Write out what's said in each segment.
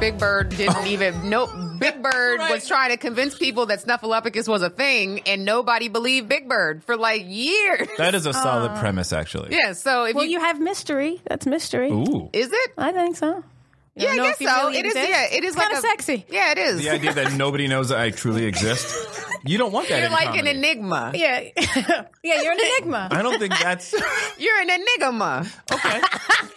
because remember, Big Bird didn't oh. even Nope. Big Bird Right. was trying to convince people that Snuffleupagus was a thing, and nobody believed Big Bird for like years. That is a solid premise, actually. yeah, so if Well, you, you have mystery. That's mystery. Ooh. is it? I think so. You Yeah, I guess so. really it is. exists? Yeah, it is like kinda a- sexy. Yeah, it is. The idea that nobody knows that I truly exist. You don't want that. You're in like comedy. an enigma. Yeah, yeah, you're an enigma. I don't think that's You're an enigma. okay.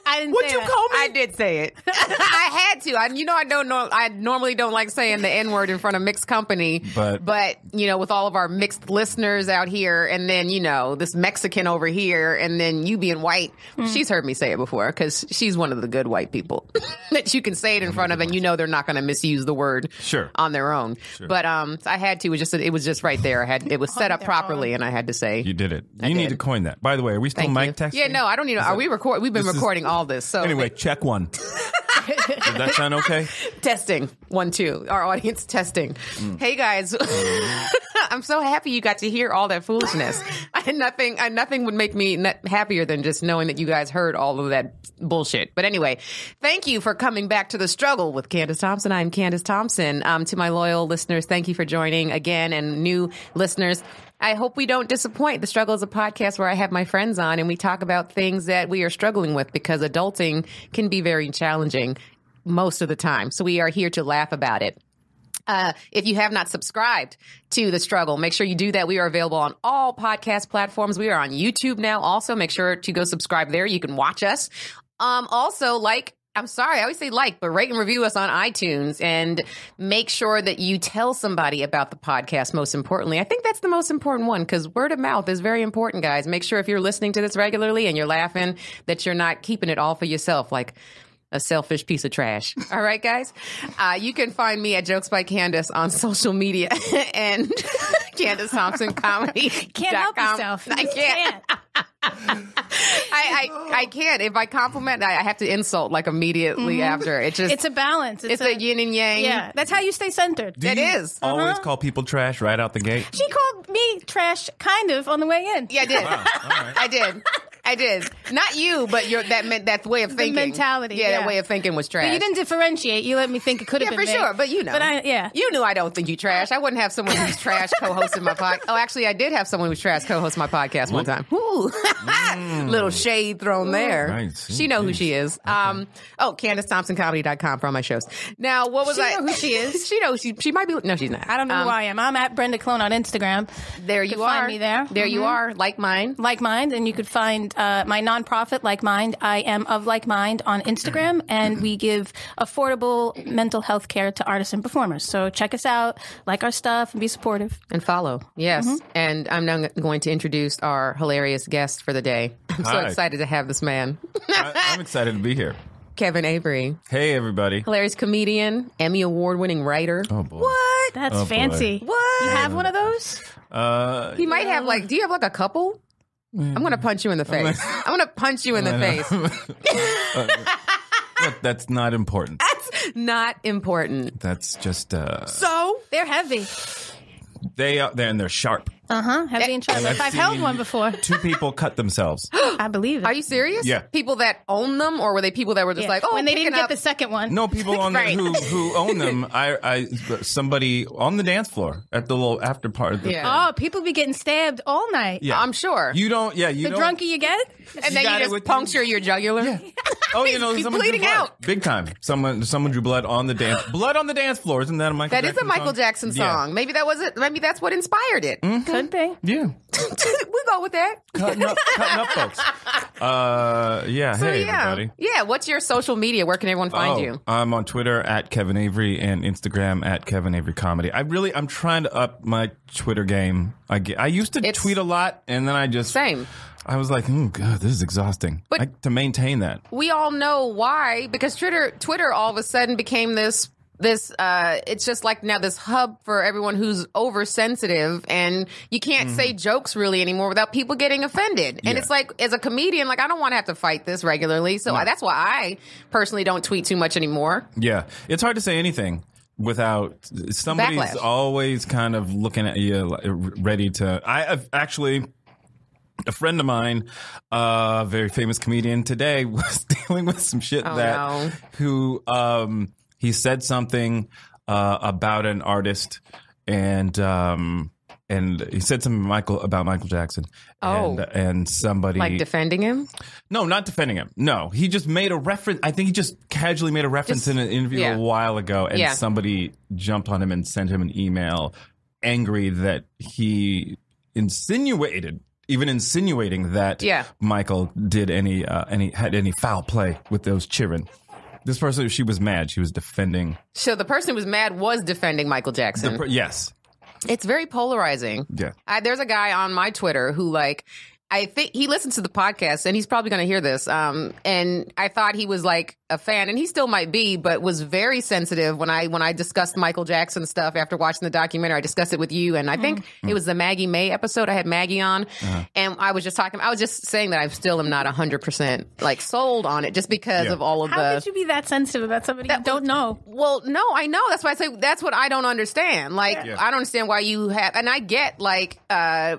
I didn't What'd say you that. call me? I did say it. I had to. I, you know, I don't know. I normally don't like saying the N word in front of mixed company, But- but you know, with all of our mixed listeners out here, and then you know this Mexican over here, and then you being white, Hmm. she's heard me say it before because she's one of the good white people that you can say it in front of, and you know they're not going to misuse the word Sure. on their own. Sure. But um, I had to. It was just it was just right there. I had it was set up properly, and I had to say. You did it. You need did. to coin that. By the way, are we still Thank mic you. testing? Yeah, no, I don't need. to Are we record? We've been this is- recording all this. So Anyway, check one. Does that sound okay? testing one two our audience testing Mm. hey guys i'm so happy you got to hear all that foolishness I, nothing I, nothing would make me not happier than just knowing that you guys heard all of that bullshit but anyway thank you for coming back to the struggle with candice thompson i'm candice thompson um, to my loyal listeners thank you for joining again and new listeners I hope we don't disappoint. The Struggle is a podcast where I have my friends on and we talk about things that we are struggling with because adulting can be very challenging most of the time. So we are here to laugh about it. Uh, if you have not subscribed to The Struggle, make sure you do that. We are available on all podcast platforms. We are on YouTube now. Also, make sure to go subscribe there. You can watch us. Um, also, like, I'm sorry, I always say like, but rate and review us on iTunes and make sure that you tell somebody about the podcast. Most importantly, I think that's the most important one because word of mouth is very important, guys. Make sure if you're listening to this regularly and you're laughing, that you're not keeping it all for yourself. Like, a selfish piece of trash. All right, guys. Uh, you can find me at Jokes by Candice on social media and Candice Thompson Comedy. Can't help yourself. You I just can't. I, I I can't. If I compliment, I I have to insult like immediately mm-hmm. after. It just It's a balance. it's a yin and yang. yeah. That's how you stay centered. Do It you is. Always uh-huh. call people trash right out the gate. She called me trash, kind of, on the way in. Yeah, I did. I did. I did. Not you, but your that meant that way of thinking. mentality, Yeah, that way of thinking was trash. But you didn't differentiate. You let me think it could have Yeah, been Yeah, for me. sure. But you know. But I, yeah. You knew I don't think you trash. I wouldn't have someone who's trash co-hosting my podcast. Oh, actually, I did have someone who's trash co-host my podcast one time. Ooh. Little shade thrown there. Right. She know who she is. Um, oh, CandiceThompsonComedy.com for all my shows. Now, what was She I? know who she is. she knows. She, she might be. No, she's not. I don't know Um, who I am. I'm at Brenda Colonna on Instagram. There you could are. find me there. There you Mhm. are. Like mine. Like mine, and you could find uh, my nonprofit, Like Mind. I am of Like Mind on Instagram, and we give affordable mental health care to artists and performers. So check us out, like our stuff, and be supportive. And follow. Yes. Mm-hmm. And I'm now going to introduce our hilarious guest for the day. I'm so Hi. excited to have this man, I, I'm excited to be here. Kevin Avery. Hey, everybody. hilarious comedian, Emmy award winning writer. Oh boy. What? That's Oh, boy. fancy. What? You have one of those? Uh, He might have like. Do you have like a couple? I'm gonna punch you in the face. I'm gonna punch you in the face. look, that's not important. That's not important. That's just uh, So They're heavy. they are there and they're sharp. Uh huh. Heavy and sharp. And I've, I've held one before. Two people cut themselves. I believe it. are you serious? Yeah. People that own them, or were they people that were just Yeah. like, oh, when they didn't get the second one. No, people on Right. there who who own them. I, I somebody on the dance floor at the little after party. Yeah. Oh, people be getting stabbed all night. yeah. I'm sure. You don't. Yeah, you The don't. drunker you get, and then got you it just with puncture your jugular. Oh, you know, He's someone drew bleeding blood. out. Big time. Someone someone drew blood on the dance. Blood on the dance floor. Isn't that a Michael? That is a Jackson Michael song? Jackson Yeah. song. Maybe that was it. Maybe that's what inspired it. Could be. Yeah. we'll go with that. Cutting up, cutting up, folks. Uh, yeah. So, hey, yeah. everybody. Yeah. What's your social media? Where can everyone find Oh, you? I'm on Twitter at Kevin Avery and Instagram at Kevin Avery Comedy. I really, I'm trying to up my Twitter game. I, get, I used to It's- tweet a lot, and then I just Same. I was like, oh god, this is exhausting. But- I, to maintain that. we all know why because Twitter Twitter all of a sudden became this this uh it's just like now this hub for everyone who's oversensitive and you can't say jokes really anymore without people getting offended. And Yeah. it's like as a comedian like I don't want to have to fight this regularly. So I, that's why I personally don't tweet too much anymore. Yeah, it's hard to say anything without somebody's Backlash. always kind of looking at you, ready to. I have actually. A friend of mine, a very famous comedian today, was dealing with some shit Oh, that no. who um he said something uh, about an artist, and um, and he said something Michael about Michael Jackson. Oh. and, and somebody Like defending him? no, not defending him. No, he just made a reference. I think he just casually made a reference Just- in an interview yeah. a while ago, and Yeah. somebody jumped on him and sent him an email, angry that he insinuated, even insinuating that Yeah. Michael did any uh, any had any foul play with those children. This person, she was mad. She was defending. So the person who was mad was defending Michael Jackson. The, yes, it's very polarizing. yeah. I, there's a guy on my Twitter who like I think he listens to the podcast and he's probably going to hear this. Um, and I thought he was like a fan, and he still might be, but was very sensitive when I when I discussed Michael Jackson stuff after watching the documentary. I discussed it with you, and I think it was the Maggie May episode. I had Maggie on, and I was just talking. I was just saying that I still am not hundred percent like sold on it, just because Yeah. of all of How the. could you be that sensitive about somebody you don't know? Well, no, I know. That's why I say that's what I don't understand. Like, Yeah. I don't understand why you have, and I get like, uh,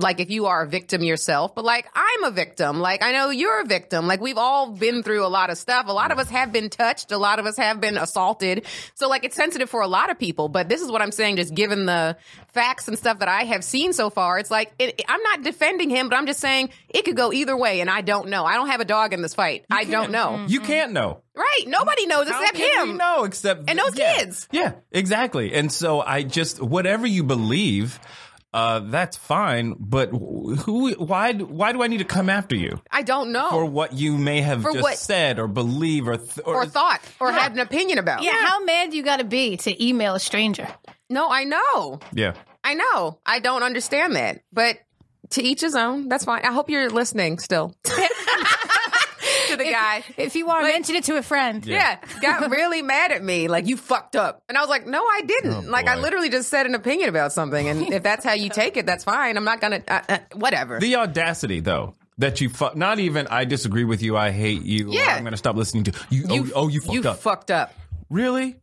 like if you are a victim yourself, but like I'm a victim. Like I know you're a victim. Like we've all been through a lot of stuff. A lot of us have been touched. A lot of us have been assaulted. So like it's sensitive for a lot of people. But this is what I'm saying. Just given the facts and stuff that I have seen so far, it's like it, I'm not defending him, but I'm just saying it could go either way, and I don't know. I don't have a dog in this fight. I don't know. You can't know. Right? Nobody knows How except him. No, except And those yeah. kids. Yeah, exactly. And so I just whatever you believe, uh, that's fine. But who? Why? Why do I need to come after you I don't know. for what you may have For just what- said or believe or th- or thought or had an opinion about. Yeah, how mad you got to be to email a stranger? No, I know. Yeah. I know. I don't understand that. But to each his own. That's fine. I hope you're listening still. to the guy. If you are, mention it to a friend. Yeah, got really mad at me. Like, you fucked up. And I was like, no, I didn't. Oh, like, I literally just said an opinion about something. And if that's how you take it, that's fine. I'm not going to, uh, uh, whatever. The audacity, though. That you fuck. not even I disagree with you I hate you Yeah. I'm gonna stop listening to you oh, oh you fucked you up fucked up. really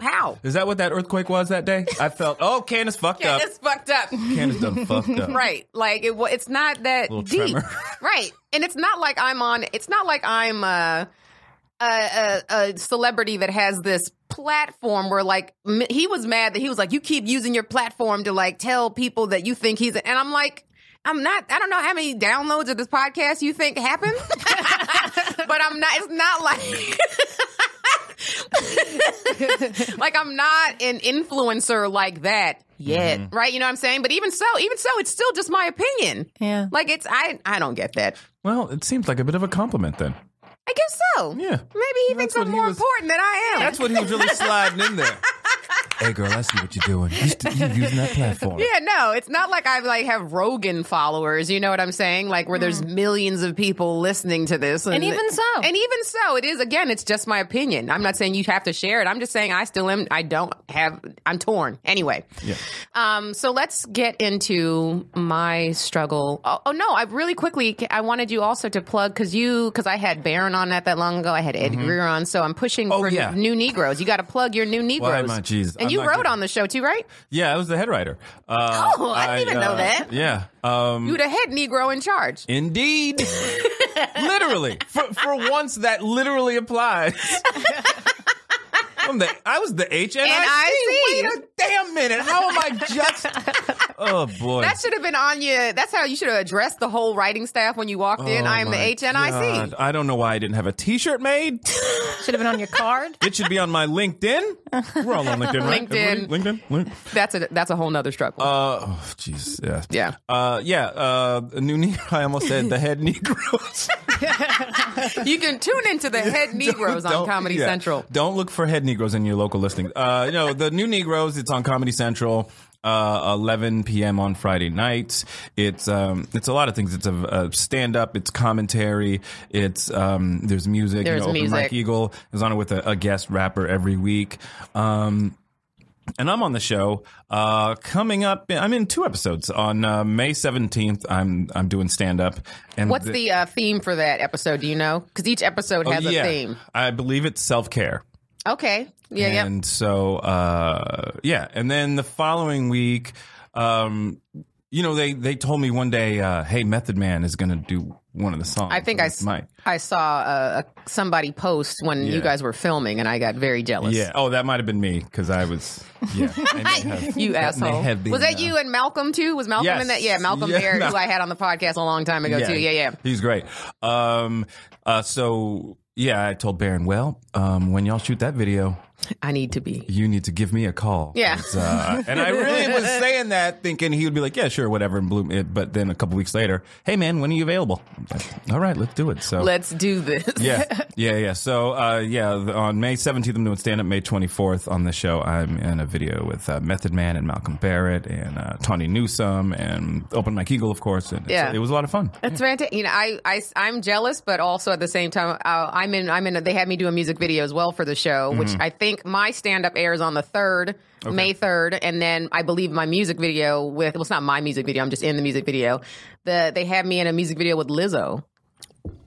How? is that what that earthquake was that day I felt oh Candice fucked Yeah, up it's fucked up. Candice done fucked up Right. Like it. It's not that Little deep. tremor. right. And it's not like I'm on. It's not like I'm uh, a, a, a celebrity that has this platform where like m- he was mad that he was like you keep using your platform to like tell people that you think he's. And I'm like. I'm not. I don't know how many downloads of this podcast you think happened, but I'm not. It's not like like I'm not an influencer like that yet, Mm-hmm. right? You know what I'm saying? But even so, even so, it's still just my opinion. Yeah. Like it's I I don't get that. well it seems like a bit of a compliment then I guess so. Yeah. Maybe he thinks I'm he more was- important than I am. That's what he was really sliding in there. Hey, girl, I see what you're doing. You, st- you using that platform. yeah, no, it's not like I like have Rogan followers. You know what I'm saying? Like where there's millions of people listening to this, And even so. and even so, it is again. It's just my opinion. I'm not saying you have to share it. I'm just saying I still am. I don't have. I'm torn. Anyway, Yeah. Um, so let's get into my struggle. Oh, oh no, I really quickly I wanted you also to plug because you because I had Baron on that that long ago. I had Ed Greer on, so I'm pushing Mm-hmm. Oh, for yeah. new Negroes. You got to plug your new Negroes. Why my- jeez, and I'm you wrote getting- on the show too, right? Yeah, I was the head writer. Uh, Oh, I didn't even know uh, that. Yeah. Um, You the head Negro in charge. Indeed. literally. For, for once, that literally applies. I'm the, I was the HNIC. NIC. Wait a damn minute. How am I just. Oh, boy. That should have been on you. That's how you should have addressed the whole writing staff when you walked in. Oh, I am the my HNIC. God. I don't know why I didn't have a t shirt made. Should have been on your card. It should be on my LinkedIn. We're all on LinkedIn, right? LinkedIn. Everybody? LinkedIn? That's a that's a whole nother struggle. Uh, oh, jeez. Yeah. Yeah. Uh, yeah. Uh, new Negro. I almost said the head Negroes. you can tune into the head Negroes on Don't- Comedy yeah. Central. Don't look for head Negroes in your local listing. Uh, you know, the new Negroes, it's on Comedy Central. Uh, 11 p.m. on Friday nights. It's um, it's a lot of things. It's a, a stand up. It's commentary. It's um, there's music. There's you know, music. Mike Eagle is on it with a, a guest rapper every week. Um, and I'm on the show. Uh, coming up, I'm in two episodes. On uh, May 17th, I'm I'm doing stand up. And What's the uh, theme for that episode? Do you know? Because each episode has Oh, yeah, a theme. I believe it's self care. Okay. Yeah, yeah. And so, uh, yeah. And then the following week, um, You know, they they told me one day, uh, "Hey, Method Man is going to do one of the songs." I think I, Mike. I saw uh, somebody post when you guys were filming, and I got very jealous. Yeah. Oh, that might have been me because I was. Yeah. Have- You asshole. been, was that uh, you and Malcolm too? Was Malcolm Yes. in that? Yeah, Malcolm Yeah, Mal- who I had on the podcast a long time ago too. Yeah, yeah. He's great. Um. Uh. So yeah, I told Baron, well, um, when y'all shoot that video, I need to be. you need to give me a call. Yeah. Uh, and I really was saying that thinking he would be like, yeah, sure, whatever, and blew it. But then a couple weeks later, hey man, when are you available? Like, All right, let's do it. So Let's do this. yeah, yeah, yeah. So, uh, yeah, on May 17th, I'm doing stand up. May 24th on the show, I'm in a video with uh, Method Man and Malcolm Barrett and uh, Tawny Newsome and Open Mike Eagle, of course. And Yeah. it was a lot of fun. That's fantastic. You know, I, I, I'm jealous, but also at the same time, uh, I'm in, I'm in, a, they had me do a music video as well for the show, which Mm-hmm. I think my stand up airs on the 3rd, May 3rd. And then I believe my music video with, well, it's not my music video. I'm just in the music video. The, they had me in a music video with Lizzo.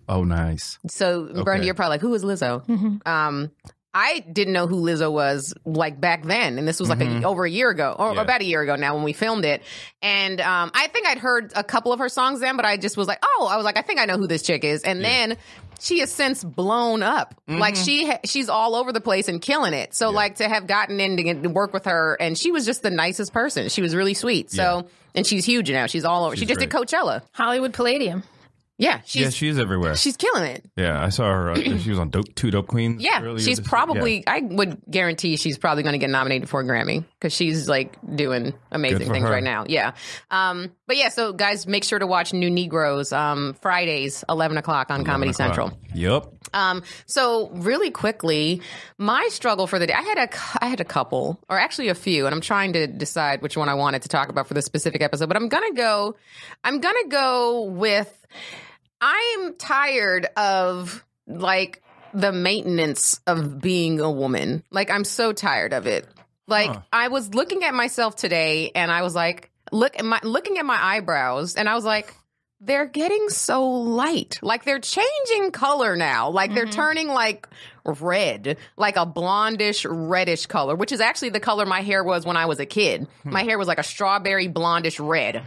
Oh, nice. So, Brenda, you're probably like, who is Lizzo? Um, I didn't know who Lizzo was like back then, and this was like a, over a year ago, or Mm-hmm. Yeah. about a year ago now when we filmed it. And um, I think I'd heard a couple of her songs then, but I just was like, oh, I was like, I think I know who this chick is. And then she has since blown up. Mm-hmm. Like she ha- she's all over the place and killing it. So like to have gotten in to, get, to work with her, and she was just the nicest person. She was really sweet. So and she's huge now. She's all over. she She's just did Coachella. Hollywood Palladium. Yeah, she's yeah, she's everywhere. she's killing it. yeah, I saw her. Uh, she was on Dope, Two Dope Queens. Yeah, she's probably. I would guarantee she's probably going to get nominated for a Grammy because she's like doing amazing things her. right now. Yeah, um, but yeah. So guys, make sure to watch New Negroes um, Fridays, eleven o'clock on Comedy Central. Yep. Um, so really quickly, my struggle for the day, I had a, I had a couple, or actually a few, and I'm trying to decide which one I wanted to talk about for this specific episode. But I'm gonna go, I'm gonna go with, I'm tired of like the maintenance of being a woman. Like I'm so tired of it. Like I was looking at myself today, and I was like, look at my looking at my eyebrows, and I was like they're getting so light. Like they're changing color now. Like they're mm-hmm. turning like red, like a blondish reddish color, which is actually the color my hair was when I was a kid. Hmm. My hair was like a strawberry blondish red.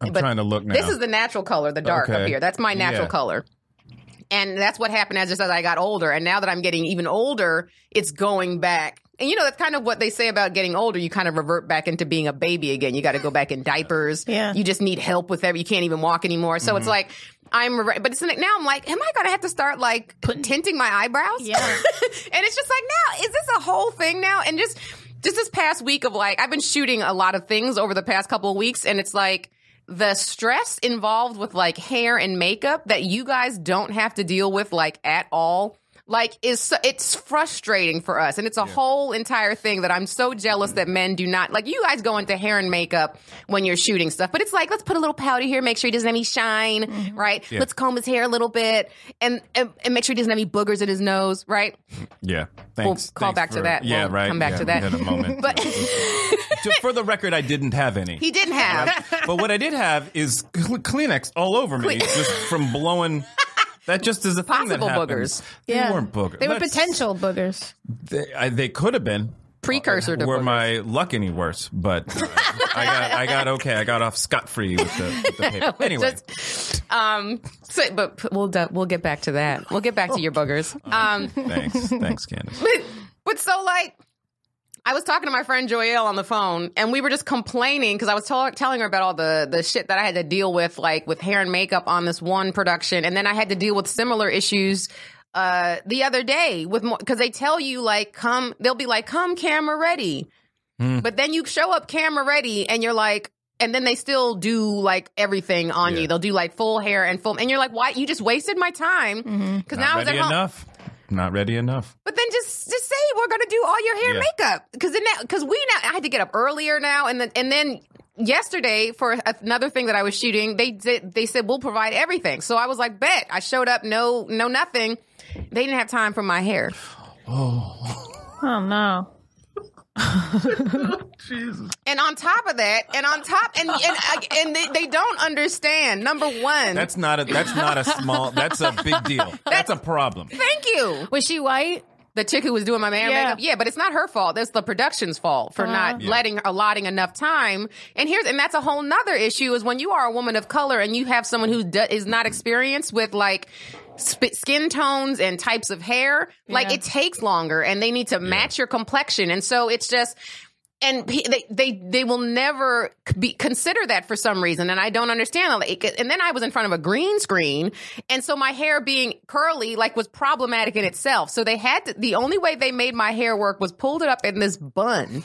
I'm but trying to look now. This is the natural color, the dark up here. That's my natural Yeah. color. And that's what happened as just as I got older. And now that I'm getting even older, it's going back. And you know, that's kind of what they say about getting older. You kind of revert back into being a baby again. You got to go back in diapers. Yeah. You just need help with every, you can't even walk anymore. So Mm-hmm. it's like, I'm, re- but it's like, now I'm like, am I going to have to start like Putting, tinting my eyebrows? Yeah. and it's just like, now, is this a whole thing now? And just, just this past week of like, I've been shooting a lot of things over the past couple of weeks. And it's like, the stress involved with like hair and makeup that you guys don't have to deal with like at all like is it's frustrating for us and it's a whole entire thing that i'm so jealous that men do not like you guys go into hair and makeup when you're shooting stuff but it's like let's put a little powder here make sure he doesn't have any shine mm-hmm. right let's comb his hair a little bit and, and and make sure he doesn't have any boogers in his nose right yeah. Thanks. call thanks back to that. Yeah, We'll right. come back yeah, to that. In a moment. but To- for the record, I didn't have any. he didn't have but what I did have is Kleenex all over me, just from blowing. That just is a Possible boogers. They Yeah. weren't boogers. They were That's- potential boogers. They, I, they could have been. precursor to Were boogers. my luck any worse? But uh, I got, I got okay. I got off scot free with the, with the paper. Anyway, Just, um, so, but we'll we'll get back to that. We'll get back to your boogers. Um, thanks, thanks, Candice. but, but so like, I was talking to my friend Joelle on the phone, and we were just complaining because I was tell- telling her about all the the shit that I had to deal with, like with hair and makeup on this one production, and then I had to deal with similar issues. Uh, the other day with more because they tell you like come they'll be like come camera ready, but then you show up camera ready and you're like and then they still do like everything on Yeah. you. They'll do like full hair and full, and you're like, why? You just wasted my time because now I was at home. enough. Not ready enough. But then just just say we're gonna do all your hair and Yeah. makeup because then because we now I had to get up earlier now and then and then yesterday for another thing that I was shooting they did they said we'll provide everything so I was like bet I showed up no no nothing they didn't have time for my hair Oh, oh no. and on top of that and on top and and, and they, they don't understand number one That's not a. That's not a small. That's a big deal. That's a problem. thank you Was she white? The chick who was doing my man Yeah. makeup, yeah, but it's not her fault. That's the production's fault for uh-huh. not letting allotting enough time. And here's and that's a whole nother issue is when you are a woman of color and you have someone who do, is not experienced with like sp- skin tones and types of hair, like it takes longer, and they need to match your complexion, and so it's just and pe- they they they will never be consider that for some reason. And i don't understand like, and then i was in front of a green screen. And so my hair being curly like was problematic in itself. So they had to, the only way they made my hair work was pulled it up in this bun.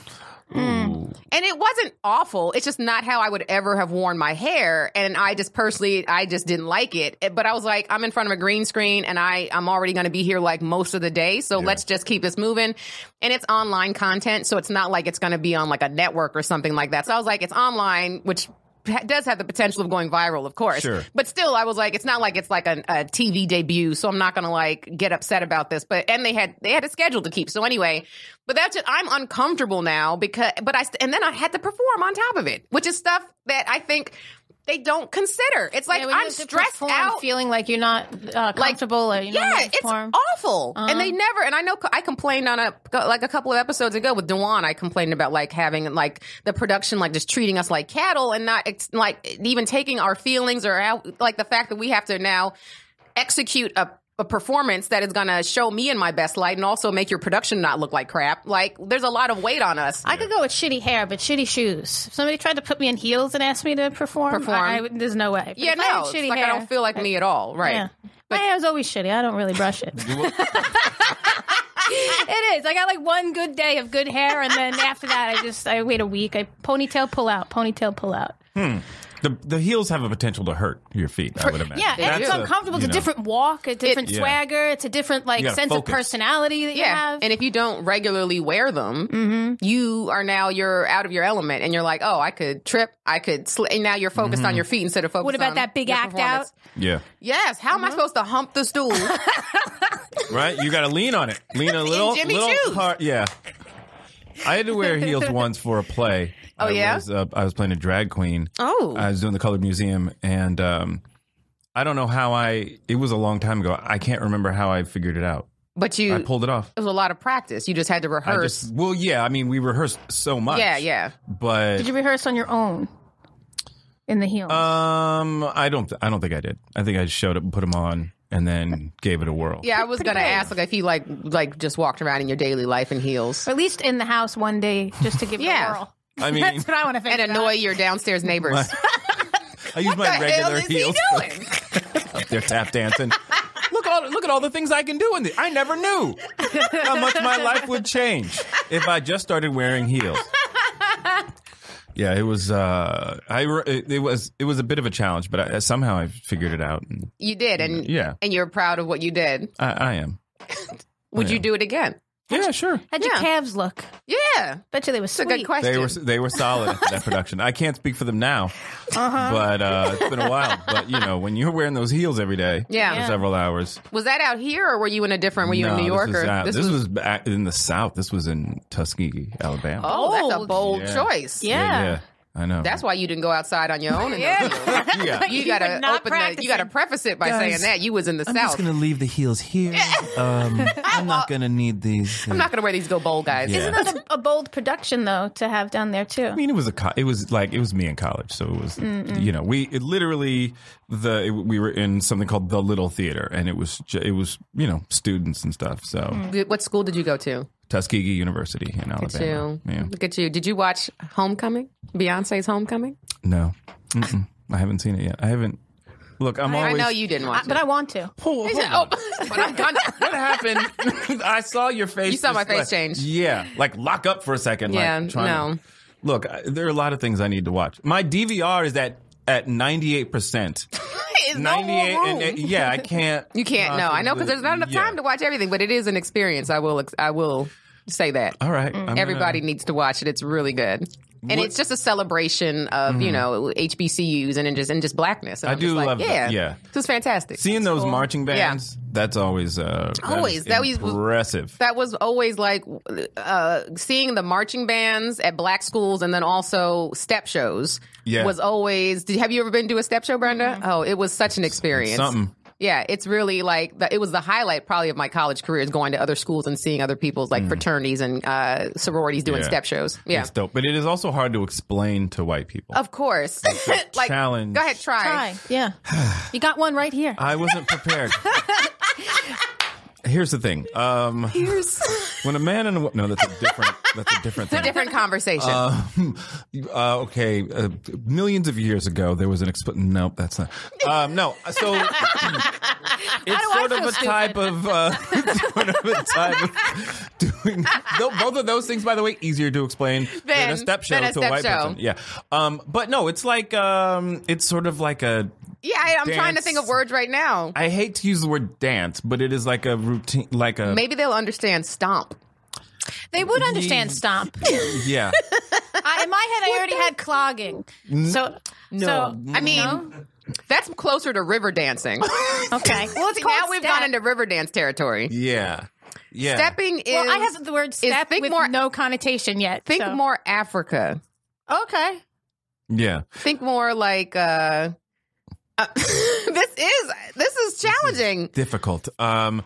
Ooh. And it wasn't awful. It's just not how I would ever have worn my hair. And I just personally, I just didn't like it. Eh, but I was like, I'm in front of a green screen and I, I'm already going to be here like most of the day. So let's just keep this moving. And it's online content. So it's not like it's going to be on like a network or something like that. So I was like, it's online, which does have the potential of going viral, of course. Sure. But still, I was like, it's not like it's like a, a TV debut, so I'm not gonna like get upset about this. But and they had they had a schedule to keep. So anyway, but that's it. I'm uncomfortable now because but I and then I had to perform on top of it, which is stuff that I think they don't consider. It's like Yeah, I'm stressed out. feeling like you're not uh, comfortable or you're Yeah, it's awful, and they never. And I know I complained on a like a couple of episodes ago with Dewan. I complained about like having like the production like just treating us like cattle and not ex- like even taking our feelings or how, like the fact that we have to now execute a. A performance that is going to show me in my best light and also make your production not look like crap. Like, there's a lot of weight on us. I could go with shitty hair, but shitty shoes. If somebody tried to put me in heels and asked me to perform, Perform. I, I there's no way. But yeah, if I had no, it's shitty like hair, I don't feel like me at all. Right. Yeah. My hair is always shitty. I don't really brush it. it is. I got like one good day of good hair, and then after that, I just I wait a week. I ponytail pull out, ponytail pull out. Hmm. The the heels have a potential to hurt your feet. I would imagine. Yeah, and it's a- uncomfortable. It's you a know, different walk, a different Yeah. swagger. It's a different like You gotta sense focus. of personality that you have. and if you don't regularly wear them, Mm-hmm. you are now you're out of your element, and you're like, oh, I could trip, I could, sl-, and now you're focused Mm-hmm. on your feet instead of focused. On What about on that big your act performance. out? Yeah. Yes. How am. I supposed to hump the stool? Right. You got to lean on it. Lean a little. Jimmy little Choo's. part. Yeah. I had to wear heels once for a play. Oh, I yeah? Was, uh, I was playing a drag queen. Oh. I was doing the Colored Museum, and um, I don't know how I. It was a long time ago. I can't remember how I figured it out. but you, I pulled it off. It was a lot of practice. You just had to I rehearse. just well, yeah. I mean, we rehearsed so much. yeah, yeah. But Did you rehearse on your own in the heels? um, I don't. I don't think I did. I think I just showed up and put them on, and then gave it a whirl. Yeah, I was Pretty gonna brave. ask like if you like like just walked around in your daily life in heels or at least in the house one day, just to give it Yeah. a whirl. I mean, That's what I want to think. and annoy your downstairs neighbors. I use my the hell regular is he heels. doing? up there tap dancing. Look all look at all the things I can do in the I never knew how much my life would change if I just started wearing heels. Yeah, it was. Uh, I it, was it was a bit of a challenge, but I, somehow I figured it out. And You did, and Yeah. and you're proud of what you did. I, I am. Would you Yeah. do it again? Yeah, sure. How'd your Yeah. calves look? Yeah, Bet you they were it's sweet. a good question. They were they were solid after that production. I can't speak for them now, but uh, it's been a while. But you know, when you're wearing those heels every day, Yeah. for several hours. Was that out here, or were you in a different? Were you in No, New York, This was, or out- this was back in the South. This was in Tuskegee, Alabama. Oh, that's a Bold. bold Yeah. choice. Yeah. yeah, I know. That's why you didn't go outside on your own. in those Yeah. heels. yeah. You You gotta open the. You gotta preface it by Guys, saying that you was in the south. I'm just gonna leave the heels here. Um, I'm not gonna need these. I'm not gonna wear these go bold guys. Yeah. Isn't that a, a bold production though to have down there too? I mean, it was a. Co- it was like it was me in college, so it was. You know, we it literally the it, we were in something called the Little Theater, and it was ju- it was you know students and stuff. So What school did you go to? Tuskegee University in Look at Alabama. you. Yeah. Look at you. Did you watch Homecoming? Beyonce's Homecoming? No, Mm-mm. I haven't seen it yet. I haven't. Look, I'm I always. know you didn't watch but it. I want to. Hold, hold oh, but I'm gonna. what happened? I saw your face. You saw my face like- change. Yeah, like lock up for a second. Yeah, like, no. To, look, there are a lot of things I need to watch. My DVR is at at ninety eight percent. It's no Ninety more eight. room. And, and- yeah, I can't. You can't. No, I know because there's not enough Yeah. time to watch everything, but it is an experience. I will. I will say that. All right, gonna- Everybody needs to watch it. It's really good. And What- it's just a celebration of you know HBCUs and and just and just blackness. And I I'm just do like, love that, yeah, yeah. this is fantastic. seeing those marching bands. That's always uh, that Always. is That was- impressive. that was always like uh, seeing the marching bands at black schools and then also step shows Yeah. was always did, have you ever been to a step show brenda oh it was such an experience Something. Yeah, it's really like the, it was the highlight probably of my college career is going to other schools and seeing other people's like fraternities and uh, sororities doing Yeah. step shows. Yeah, It's dope. But it is also hard to explain to white people. of course. like, challenge. Go ahead, try. Try. Yeah. You got one right here. I wasn't prepared. Here's the thing. Um, Here's when a man and a no, that's a different. That's a different thing. different conversation. Uh, okay, uh, millions of years ago, there was an expl- nope, that's not. Um, no, so it's sort of feel a type of uh, sort of a type of doing. Though, both of those things, by the way, easier to explain than, a Than- step show a to a white show. person. Yeah, um, but no, it's like um, it's sort of like a. yeah, I, I'm trying to think of words right now. I hate to use the word dance, but it is like a routine, like a Maybe they'll understand stomp. They would understand stomp. yeah. I, in my head, I already had clogging. So So, I mean, no? that's closer to river dancing. okay. Well, it's See, called now we've step. gone into river dance territory. Yeah. Yeah. Stepping is. Well, I have the word step think with more- no connotation yet. think so- more Africa. Okay. Yeah. Think more like. uh uh, this is this is challenging. Difficult. Um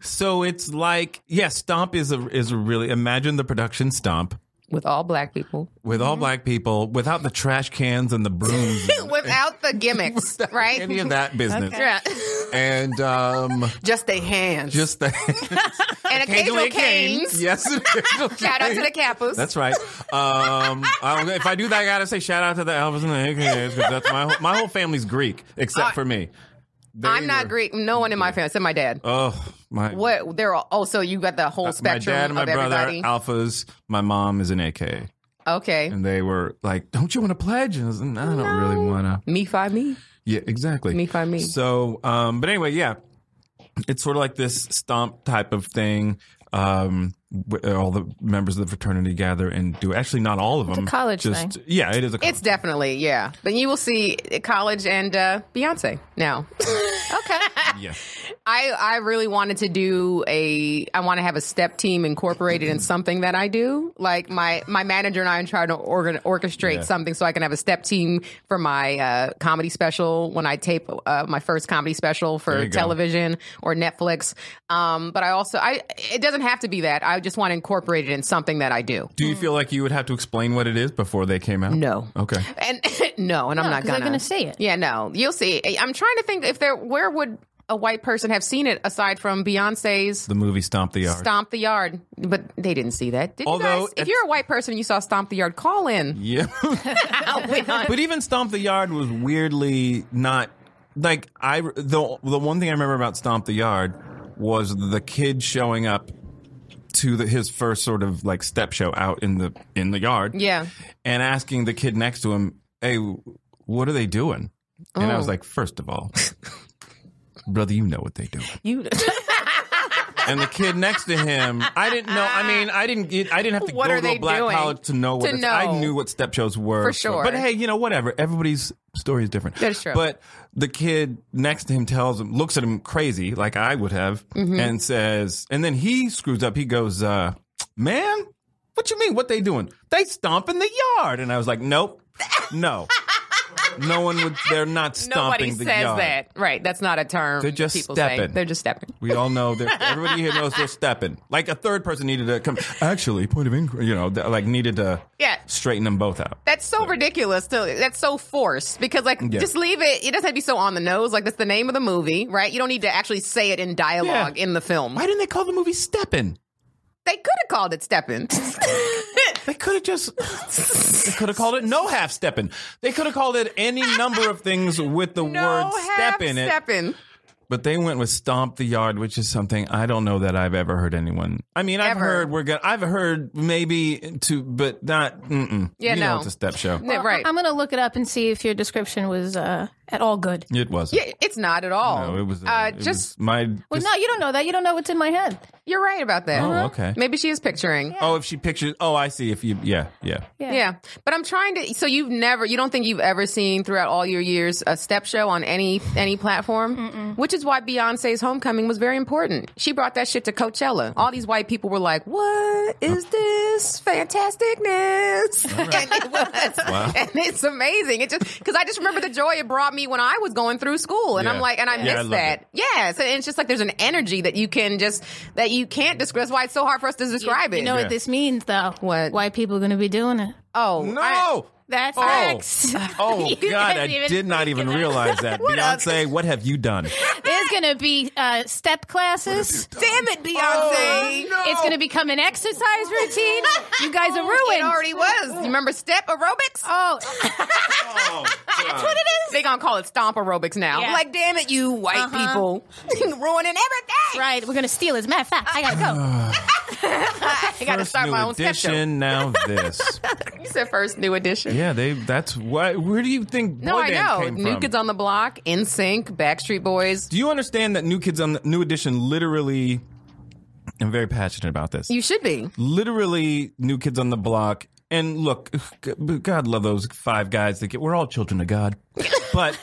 so it's like yeah, Stomp is a is a really imagine the production Stomp with all black people, with all black people without the trash cans and the brooms without the gimmicks, right? any of that business. Yeah. And um Just a hands, just the hands. and occasional occasionally canes. Yes. occasional Shout out to the canes. Kappas. That's right. Um, I if I do that, I gotta say shout out to the Elvis and the AKAs because that's my whole, my whole family's Greek except Uh, for me. They I'm not were- Greek. No one in my family, except my dad. Oh my! What? They're all. Oh, so you got the whole my spectrum dad and my of brother everybody. alphas. My mom is an AK, okay. and they were like, "Don't you want to pledge?" And I was like, "No, I don't really want to." Me five me. Yeah, exactly. Me find me. So, um, but anyway, yeah, it's sort of like this stomp type of thing. Um, all the members of the fraternity gather and do. Actually, not all of them. college just, thing. Yeah, it is a. It's definitely yeah. But you will see college and uh, Beyonce now. Okay. yeah. I I really wanted to do a I want to have a step team incorporated in something that I do. Like my my manager and I are trying to organ, orchestrate Yeah. something so I can have a step team for my uh, comedy special when I tape uh, my first comedy special for you go. television or Netflix. Um, but I also I it doesn't have to be that. I just want to incorporate it in something that I do. Do you feel like you would have to explain what it is before they came out? No. Okay. And no, and I'm not 'cause they're gonna. gonna see it. Yeah, no, you'll see. I'm trying to think if there where would a white person have seen it aside from Beyonce's The movie Stomp the Yard. Stomp the Yard, but they didn't see that. Did Although you guys? If it's- you're a white person and you saw Stomp the Yard, call in. Yeah. but even Stomp the Yard was weirdly not like I the the one thing I remember about Stomp the Yard was the kid showing up to the, his first sort of like step show out in the in the yard. Yeah. And asking the kid next to him, "Hey, what are they doing?" And I was Oh. like, first of all, brother, you know what they do." You. And the kid next to him, I didn't know. I mean, I didn't. get- I didn't have to What go are to they a black doing? college to know what. To it's- know. I knew what step shows were For sure. But hey, you know, whatever. Everybody's story is different. That is true. But the kid next to him tells him, looks at him crazy, like I would have, Mm-hmm. and says, and then he screws up. He goes, uh, "Man, what you mean? What they doing? They stomp in the yard." And I was like, "Nope, no." No one would. They're not stomping Nobody the says yard. that. Right. That's not a term. They're just people say. stepping. They're just stepping. We all know that everybody here knows they're stepping. Like a third person needed to come. Actually, point of inquiry, you know, th- like needed to Yeah. straighten them both out. That's so ridiculous. To, that's so forced because, like, Yeah. just leave it. It doesn't have to be so on the nose. Like, that's the name of the movie, right? You don't need to actually say it in dialogue Yeah. in the film. Why didn't they call the movie Steppin'? They could have called it stepping. They could have just. They could have called it No Half stepping. They could have called it any number of things with the no word half step in it. steppin'. But they went with Stomp the Yard, which is something I don't know that I've ever heard anyone. I mean, I've Ever. heard we're gonna. I've heard maybe to, but not. Mm-mm. Yeah, you know no. it's a step show. Yeah, right. I'm going to look it up and see if your description was uh, at all good. It wasn't. Yeah, it's not at all. No, it was. Uh, Uh, it just was my. Well, just- no, you don't know that. You don't know what's in my head. you're right about that. Oh, okay. Maybe she is picturing. Oh, if she pictures. Oh, I see. If you, yeah, yeah. Yeah. Yeah, but I'm trying to. So you've never, you don't think you've ever seen throughout all your years a step show on any any platform, which is why Beyonce's homecoming was very important. She brought that shit to Coachella. All these white people were like, "What is this fantasticness?" and it was, Wow. and it's amazing. It just because I just remember the joy it brought me me when I was going through school, and Yeah. I'm like, and I Yeah, I miss loved that. Yeah, so it's just like there's an energy that you can just that you can't describe. That's why it's so hard for us to describe You it. You know Yeah. what this means, though? What? White people are going to be doing it. oh No. That's Oh. facts. Oh God! I even did not even think of that. realize that. Beyonce, what have you done? There's going to be uh, step classes. damn it, Beyonce! Oh, no. It's going to become an exercise routine. You guys are ruined. It already was. You remember step aerobics? Oh, Oh, that's what it is. They gonna call it stomp aerobics now. Yeah. Like, damn it, you white Uh-huh. people, ruining everything. Right, we're going to steal. As a matter of fact, I got to go. I gotta start new my own step show. edition. Now this. You said first new edition. Yeah, they. That's what. Where do you think boy No, I band know. came New from? Kids on the Block, NSYNC, Backstreet Boys. do you understand that New Kids on the New Edition literally? I'm very passionate about this. You should be. literally New Kids on the Block. And look, God love those five guys that get. We're all children of God, but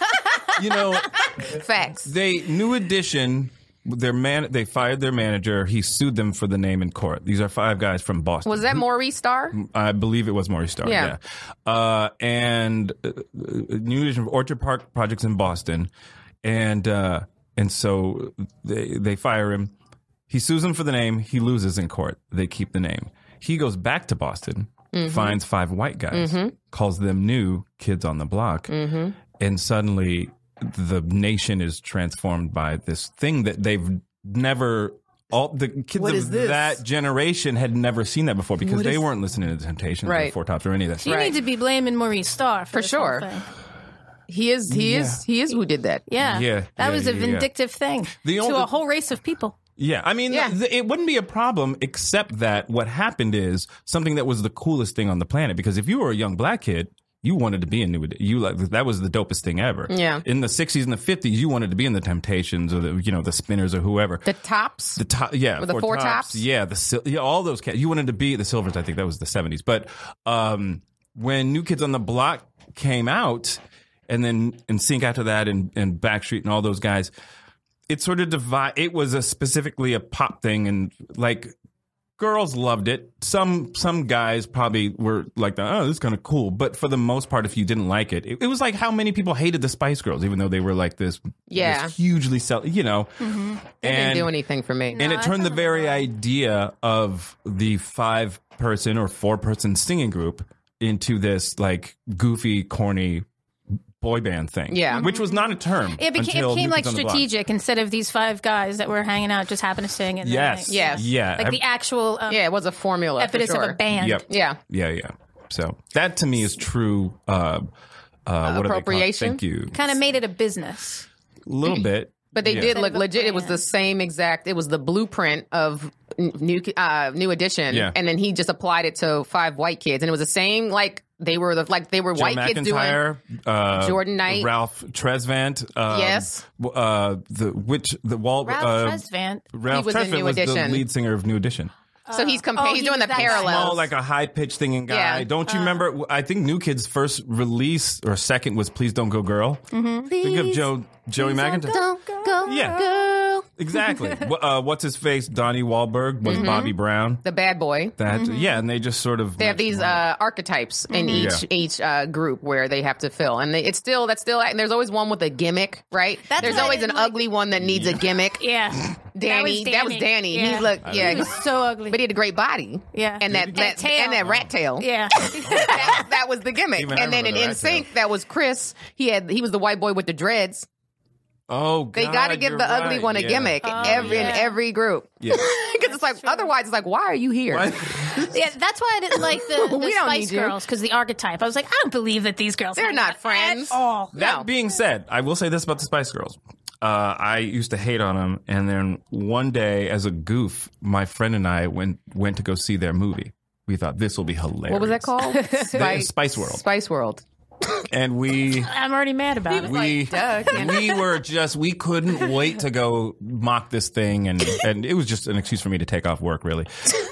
you know Facts. they New Edition. Their man, they fired their manager. He sued them for the name in court. These are five guys from Boston. Was that Maurice Starr? I believe it was Maurice Starr. Yeah. Yeah. Uh, and uh, uh, New Edition of Orchard Park projects in Boston, and uh, and so they they fire him. He sues them for the name. He loses in court. They keep the name. He goes back to Boston, finds five white guys, calls them new kids on the block, and suddenly the nation is transformed by this thing that they've never. All the kids What of that generation had never seen that before because What they is- weren't listening to the Temptations or Right. Four Tops or any of that. You stuff. Right. need to be blaming Maurice Starr for, For this whole sure. thing. He is. He is. He is who did that. Yeah, Yeah, that yeah, was a yeah, yeah. vindictive thing The to a whole race of people. Yeah, I mean, Yeah. th- it wouldn't be a problem except that what happened is something that was the coolest thing on the planet. Because if you were a young black kid, you wanted to be in New. You like that was the dopest thing ever. Yeah. In the '60s and the '50s, you wanted to be in the Temptations or the you know the Spinners or whoever. The tops. The top, yeah, With the four tops? yeah, the sil- yeah, all those cats. You wanted to be the Silvers. I think that was the seventies. But um, when New Kids on the Block came out, and then NSYNC after that, and, and Backstreet and all those guys, it sort of divide. It was a specifically a pop thing, and like girls loved it. Some some guys probably were like, "Oh, this is kind of cool," but for the most part, if you didn't like it, it, it was like how many people hated the Spice Girls, even though they were like this, Yeah. this hugely sell, you know, mm-hmm. Didn't and do anything for me. and it turned the very idea of the five person or four person singing group into this like goofy, corny boy band thing. Yeah. which was not a term. It became, until it became like Kids on the Block. strategic instead of these five guys that were hanging out just happened to sing. And then, Yes. like, Yes. Yeah. like Ev- the actual um, Yeah, it was a formula. for sure. of a band. Yep. Yeah. Yeah. Yeah. So that to me is true. Uh, uh, what do they call it? Appropriation? Thank you. Kind of made it a business. A little bit. But they Yeah. did look legit. It was the same exact. It was the blueprint of n- new uh, new edition, Yeah. and then he just applied it to five white kids, and it was the same. Like they were the like they were Joe white kids doing. McIntyre, uh, Jordan Knight. Ralph Tresvant. Um, Yes. Uh, the which the Walt Ralph uh, Tresvant. Ralph He was in Tresvant New was the lead singer of New Edition. So he's compa- Oh, he's he doing the that guy. parallels. Small, like a high pitched singing guy. Yeah. Don't you remember? I think New Kid's first release or second was "Please Don't Go Girl." Mm-hmm. Think of Joe Joey McIntyre. Don't go, Yeah. girl. Exactly. Uh, what's his face? Donnie Wahlberg was Bobby Brown. the bad boy. That yeah, and they just sort of. They have these uh, archetypes in each Yeah. each uh, group where they have to fill, and they, it's still that's still. And there's always one with a gimmick, right? That's there's what I always an didn't like. ugly one that needs a gimmick. Yeah. Danny, that was Danny. He looked, yeah, He was so ugly. but he had a great body. Yeah. and that, That that tail. and that rat tail. yeah. that, that was the gimmick. Even I and then in remember the rat NSYNC, that was Chris. He had he was the white boy with the dreads. Oh, They got to give you're the ugly right. one a Yeah. gimmick every in every group. Yeah. Because it's like otherwise, it's like why are you here? yeah, that's why I didn't like the, the We don't Spice need you. Girls because the archetype. I was like, I don't believe that these girls. They're not friends. At all. That No. being said, I will say this about the Spice Girls. Uh, I used to hate on them, and then one day, as a goof, my friend and I went went to go see their movie. We thought this will be hilarious. What was that called? Spice, Spice World. Spice World. And we I'm already mad about it. we duh, we were just we couldn't wait to go mock this thing, and and it was just an excuse for me to take off work, really.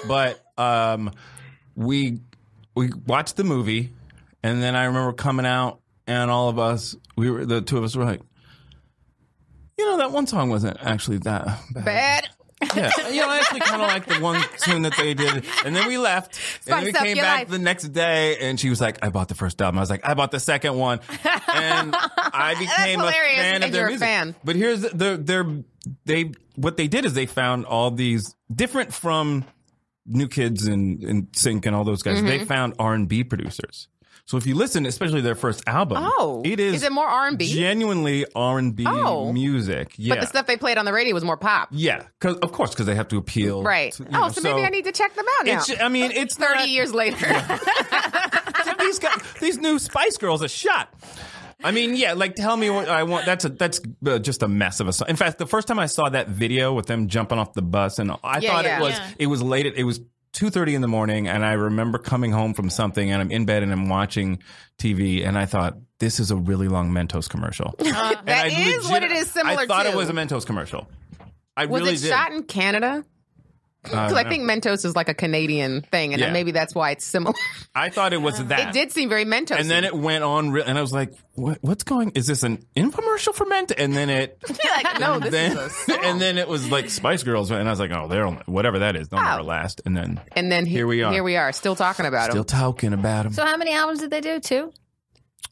But um, we we watched the movie, and then I remember coming out, and all of us, we were the two of us were like. You know that one song wasn't actually that bad. Bad. Yeah, you know, I actually kind of like the one tune that they did, and then we left, and then we came back life. the next day, and she was like, "I bought the first album." I was like, "I bought the second one," and I became a fan of their music. fan. But here's the, the their they what they did is they found all these different from New Kids and, NSYNC and all those guys. Mm-hmm. They found R and B producers. So if you listen, especially their first album, Oh, it is is it more R&B? Genuinely R and B Oh. music. Yeah, But the stuff they played on the radio was more pop. yeah, because of course, because they have to appeal. Right. to- oh, know, so, maybe I need to check them out now. It's, I mean, it's 30 not- years later. give these guys, these new Spice Girls a shot. I mean, yeah, like tell me what I want. That's a that's uh, just a mess of a song. In fact, the first time I saw that video with them jumping off the bus, and I Yeah, thought yeah. it was Yeah. it was late. It was two thirty in the morning, and I remember coming home from something, and I'm in bed and I'm watching TV, and I thought this is a really long Mentos commercial. Uh, and that is what it is similar to I thought to. it was a Mentos commercial. I was really it did. shot in Canada? Because I think Mentos is like a Canadian thing, and Yeah. maybe that's why it's similar. I thought it was that. it did seem very Mentos. And then it went on, re- and I was like, what, "What's going? Is this an infomercial for Mentos?" And then it, like, no, this then, is a song. and then it was like Spice Girls, and I was like, "Oh, they're only, whatever that is, they'll Oh. never last." And then and then he- here we are. Here we are, still talking about still them. talking about them. So how many albums did they do? Two.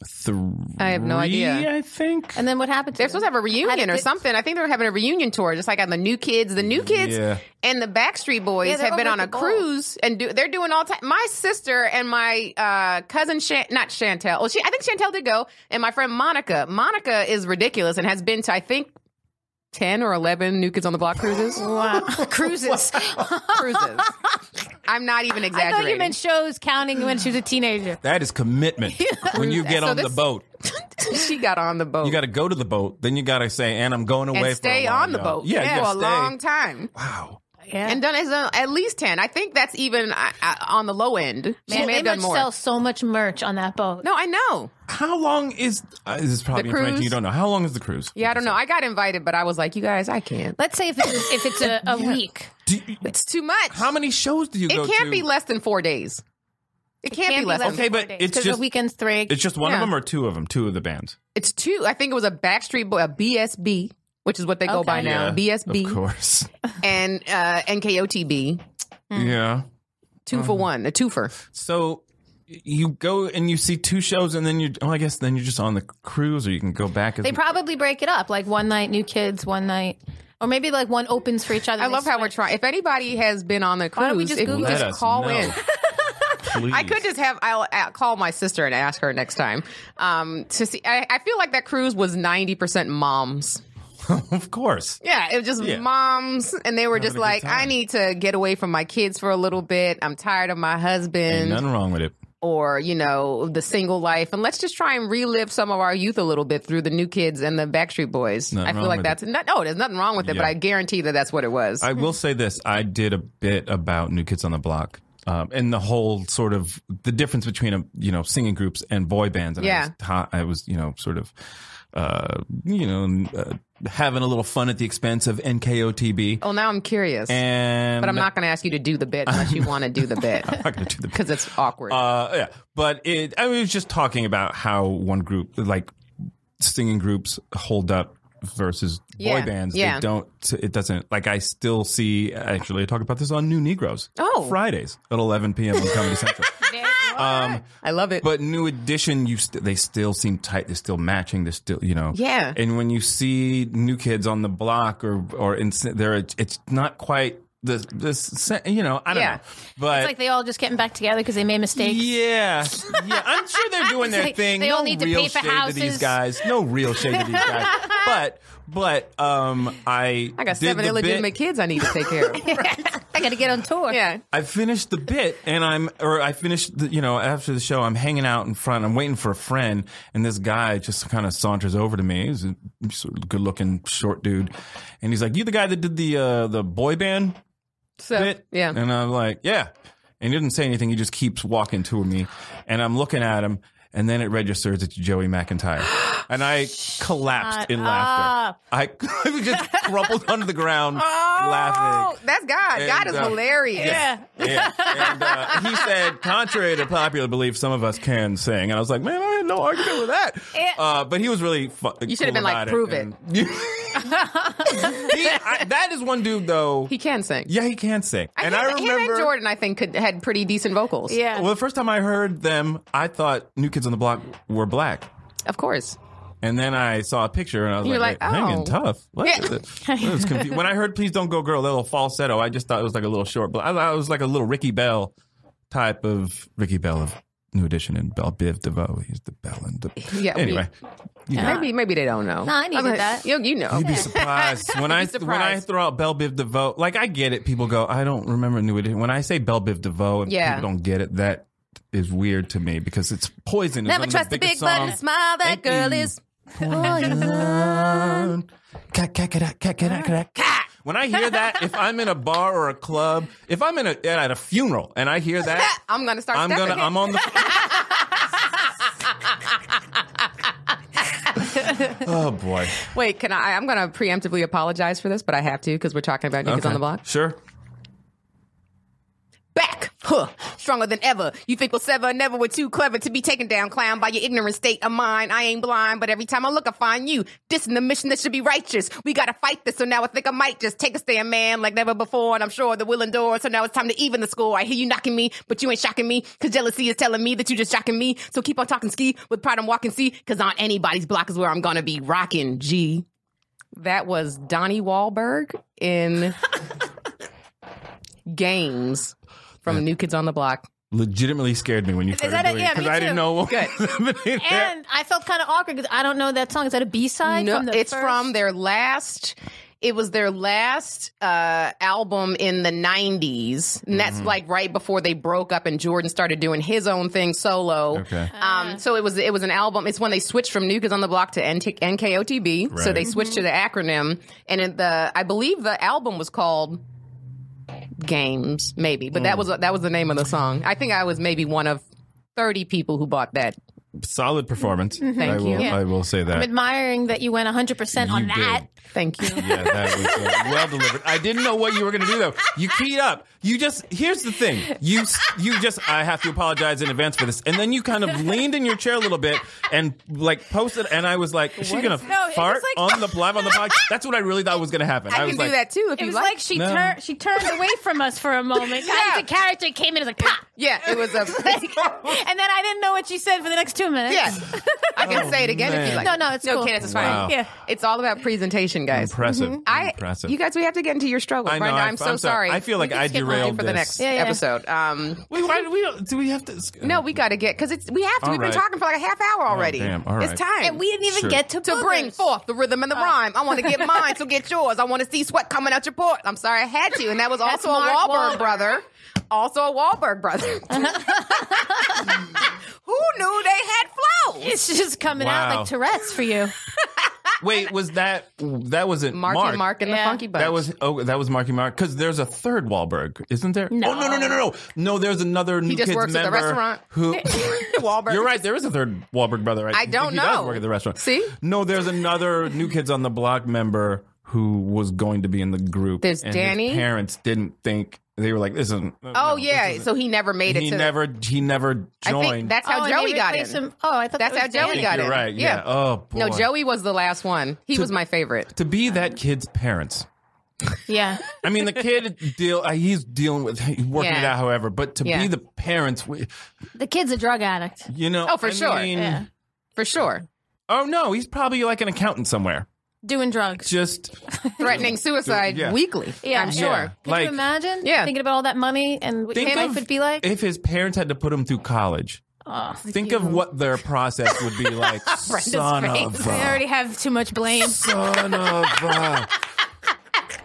Three, I have no idea. I think. And then what happened? They're supposed to have a reunion or something. I think they were having a reunion tour, just like on the New Kids. The New Kids Yeah. and the Backstreet Boys Yeah, have been on a the bowl. cruise and do, they're doing all time. My sister and my uh, cousin, Shan- not Chantel. Well, she I think Chantel did go, and my friend Monica. Monica is ridiculous and has been to I think. 10 or 11 New Kids on the Block cruises? Wow. cruises. cruises. I'm not even exaggerating. I exaggerating. thought you meant shows counting when she was a teenager. that is commitment. when you get So on the boat, she got on the boat. you got to go to the boat. Then you got to say, "And I'm going away and for a stay while, on the y'all." boat Yeah, you for a stay. long time. Wow. Yeah. and done as a, at least 10 i think that's even uh, uh, on the low end she may they have done must more sell so much merch on that boat. no i know How long is uh, this? Is probably The information cruise? you don't know. How long is the cruise? yeah i don't know i got invited but i was like you guys i can't Let's say if it's if it's a, a week. Do you- it's too much how many shows do you go it to? can't be less than four days it can't, be less than Okay, but it's because just- the weekend's three. It's just one Yeah. of them or two of them? Two of the bands. it's two i think it was a backstreet boy a bsb which is what they go Okay. by now Yeah, bsb Of course. and uh nkotb yeah. 2 Uh-huh. for one a twofer So you go and you see two shows, and then you. Oh, I guess then you're just on the cruise, or you can go back. As They probably break it up like one night new kids, one night, or maybe like one opens for each other. i and love they how we're switch. trying if anybody has been on the Why don't we cruise just if you Google Let just us call know. in Please. I could just have I'll, i call my sister and ask her next time um, to see. I, I feel like that cruise was ninety percent moms. of course. Yeah, it was just Yeah. moms, and they were just like, "I need to get away from my kids for a little bit. I'm tired of my Ain't husband, nothing wrong with it. or you know, the single life, and let's just try and relive some of our youth a little bit through the New Kids and the Backstreet Boys." Nothing I feel like that's not, no, there's nothing wrong with it, but I guarantee that that's what it was. I will say this: I did a bit about New Kids on the Block. Um, and the whole sort of the difference between a you know singing groups and boy bands. And I Yeah. was, I was you know sort of uh, you know uh, having a little fun at the expense of NKOTB. oh, now I'm curious, And but I'm not going to ask you to do the bit unless you want to do the bit I'm not gonna do the because it's awkward. Uh, yeah, but it. I was just talking about how one group, like singing groups, hold up versus Yeah, boy bands. yeah. They don't. It doesn't. Like I still see. Actually, I talk about this on New Negroes. Oh. Fridays at 11 p.m. on Comedy Central. Um, I love it. but New Edition, you st- they still seem tight. They're still matching. They're still, you know. Yeah. And when you see New Kids on the block or or in, there, it's not quite the this. You know, I don't Yeah. know. But It's like they all just getting back together because they made mistakes. yeah, yeah. I'm sure they're doing their Like, thing. they no all need to real pay for shade to these guys. No real shade to these guys. But but um, I I got seven illegitimate bit- kids I need to take care of. I got to get on tour. yeah. I finished the bit and I'm, or I finished the, you know, after the show, I'm hanging out in front. I'm waiting for a friend and this guy just kind of saunters over to me. He's a good looking short dude. And he's like, you the guy that did the, uh, the boy band So bit? yeah. And I'm like, yeah. And he didn't say anything. He just keeps walking to me and I'm looking at him and then it registers it's Joey McIntyre. And I collapsed in laughter. up. I, just crumpled onto the ground Oh, laughing. that's God. God is uh, hilarious. Yeah. Yeah. And uh, he said, contrary to popular belief, some of us can sing. And I was like, man, I had no argument with that. Yeah. Uh, but he was really fu- You should have been like, "Prove it." I, that is one dude, though. He can sing. yeah, he can sing. and I him, him remember. and Jordan, I think, could had pretty decent vocals. Yeah. Well, the first time I heard them, I thought New Kids on the Block were black. of course. And then I saw a picture and I was You're like, like, "Wait, hanging oh. tough. What? Yeah. I was confused. When I heard "Please Don't Go Girl," that little falsetto, I just thought it was like a little short. But I thought it was like a little Ricky Bell type of Ricky Bell of New Edition and Bell Biv DeVoe. He's the Bell and the Yeah, we- Anyway, you know. Maybe maybe they don't know. No, I needed I'm like, that. You, you know. You'd be surprised when I You'd when I throw out Bell Biv DeVoe. Like I get it. People go, I don't remember New Edition. When I say Bell Biv DeVoe, and Yeah. people don't get it. That is weird to me because it's poison. Never one trust the the big biggest button smile that Thank girl you. is. When I hear that, if I'm in a bar or a club, if I'm in a at a funeral and I hear that, I'm gonna start. I'm stepping. gonna I'm on the. oh boy! Wait, can I? I'm gonna preemptively apologize for this, but I have to because we're talking about niggas Okay. on the block. Sure. Back, huh? Stronger than ever. You think we'll sever? Never. We're too clever to be taken down, clown, by your ignorant state of mind. I ain't blind, but every time I look, I find you. Dissing the mission that should be righteous. We gotta fight this, so now I think I might just take a stand, man, like never before. And I'm sure the will endure. So now it's time to even the score. I hear you knocking me, but you ain't shocking me, cause jealousy is telling me that you just shocking me. So keep on talking ski with pride. I'm walking see, cause on anybody's block is where I'm gonna be rocking. G. That was Donnie Wahlberg in Games from New Kids on the Block. Legitimately scared me when you started doing it because me I didn't know what Good. was happening there. And I felt kind of awkward because I don't know that song. Is that a B side No, from the it's first? from their last. It was their last uh, album in the '90s, and that's like right before they broke up, and Jordan started doing his own thing solo. Okay. Um, so it was it was an album. It's when they switched from New Kids on the Block to NT- NKOTB. So they switched to the acronym, and it, the I believe the album was called Games, maybe, but that was that was the name of the song. I think I was maybe one of thirty people who bought that. Solid performance. Thank I will, you. Yeah. I will say that. I'm admiring that you went 100% on You that. did. Thank you. Yeah, that was uh, well delivered. I didn't know what you were going to do though. You keyed up. You just here's the thing. You you just I have to apologize in advance for this, and then you kind of leaned in your chair a little bit and like posted, and I was like, is she going to No, fart was like- on the live on the podcast? That's what I really thought was going to happen. I was can like, do that too if It you was like. like, she No. turned she turned away from us for a moment. Yeah. Got into character, came in as a pop. yeah, it was a. and then I didn't know what she said for the next two minutes. Yeah, I can oh, say it again if you man. like. No, no, it's no, cool. Candice, it's Wow. fine. Yeah. It's all about presentation, guys. Impressive. Mm-hmm. I, Impressive. you guys, we have to get into your struggle. I know, Brenda, I- I'm so I'm sorry. sorry. I feel like I skip derailed mine for the next Yeah, yeah. episode. Um, Wait, why do we do we have to? no, we got to get because it's we have to. All We've been talking for like a half hour already. damn. All right. It's time. And we didn't even Sure. get to to bring boogers. forth the rhythm and the rhyme. I want to get mine, so get yours. I want to see sweat coming out your port. I'm sorry, I had to, and that was also a Mark Wahlberg Wahlberg. brother. Also a Wahlberg brother. Who knew they had flows? It's just coming out Wow. like Tourette's for you. Wait, was that that wasn't Marky Mark? Mark, and Yeah. the Funky Bunch. That was oh that was Marky Mark because there's a third Wahlberg, isn't there? No. Oh no no no no no no! There's another new just kids works at the member restaurant. Who? Wahlberg. You're right. There is a third Wahlberg brother. I don't he Does know. work at the restaurant. See? No, there's another new kids on the block member who was going to be in the group. There's and Danny? His parents didn't think they were like this isn't. Oh yeah, so he never made it he to. never he never I joined. think that's how oh, Joey got in. replaced him- Oh, I thought That's that how was Joey Danny. got You're in. right. Yeah. Oh boy. No, Joey was the last one. He was my favorite. to be that kid's parents. Yeah. I mean, the kid deal. Uh, he's dealing with he's working it out. However, but to Yeah. be the parents, we- The kid's a drug addict. you know. Oh, for I sure. mean- Yeah. For sure. Oh no, he's probably like an accountant somewhere. Doing drugs. Just Threatening suicide Yeah. weekly. Yeah. I'm sure. Yeah. Could Like- you imagine? Yeah. Thinking about all that money and what think his life of would be like? if his parents had to put him through college. oh, Think of what their process would be like. son face. of They already have too much blame. son of a.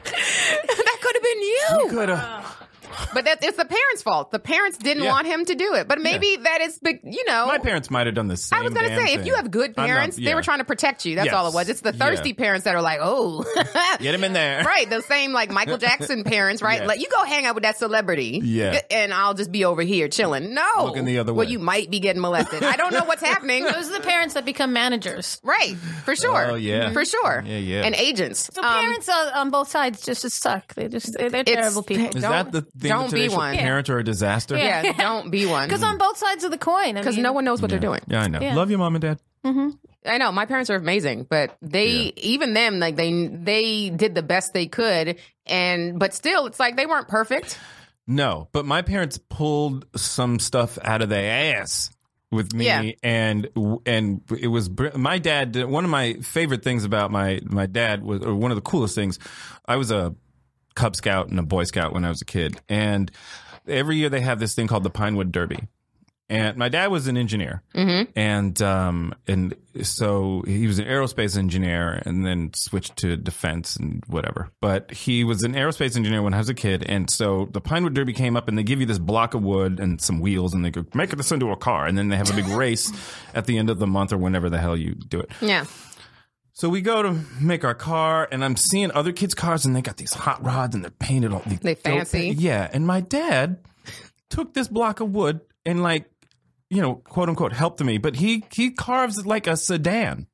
that could have been you. Could have. Oh. But that, it's the parents' fault. The parents didn't Yeah. want him to do it. But maybe that is, you know. My parents might have done the same. I was going to damn say, if you have good I'm not- parents, yeah. they were trying to protect you. That's Yes. all it was. It's the thirsty Yeah. parents that are like, oh. get him in there. right. The same like Michael Jackson parents, right? Yeah. Like, you go hang out with that celebrity. Yeah. And I'll just be over here chilling. No. Looking the other way. Well, you might be getting molested. I don't know what's happening. Those are the parents that become managers. Right, for sure. Oh, yeah. for sure. Yeah, yeah. And agents. So Um, parents uh, on both sides just, just suck. They just they're, they're terrible people. Is Don't- that the thing? don't with be one. Parents are a disaster. yeah, don't be one. Because on both sides of the coin, Because no one knows what they're doing. Yeah, I know. Yeah. Love you, mom and dad. Mm-hmm. I know my parents are amazing, but they Yeah. even them like they they did the best they could, and but still, it's like they weren't perfect. No, but my parents pulled some stuff out of their ass with me, Yeah. and and it was my dad. One of my favorite things about my my dad was, or one of the coolest things. I was a Cub Scout and a Boy Scout when I was a kid, and every year they have this thing called the Pinewood Derby. And my dad was an engineer, and um, and so he was an aerospace engineer, and then switched to defense and whatever. But he was an aerospace engineer when I was a kid, and so the Pinewood Derby came up, and they give you this block of wood and some wheels, and they go make this into a car, and then they have a big race at the end of the month or whenever the hell you do it. Yeah. So we go to make our car, and I'm seeing other kids' cars, and they got these hot rods, and they're painted all. They fancy. Yeah, and my dad took this block of wood and like, you know, quote unquote, helped me, but he he carves it like a sedan.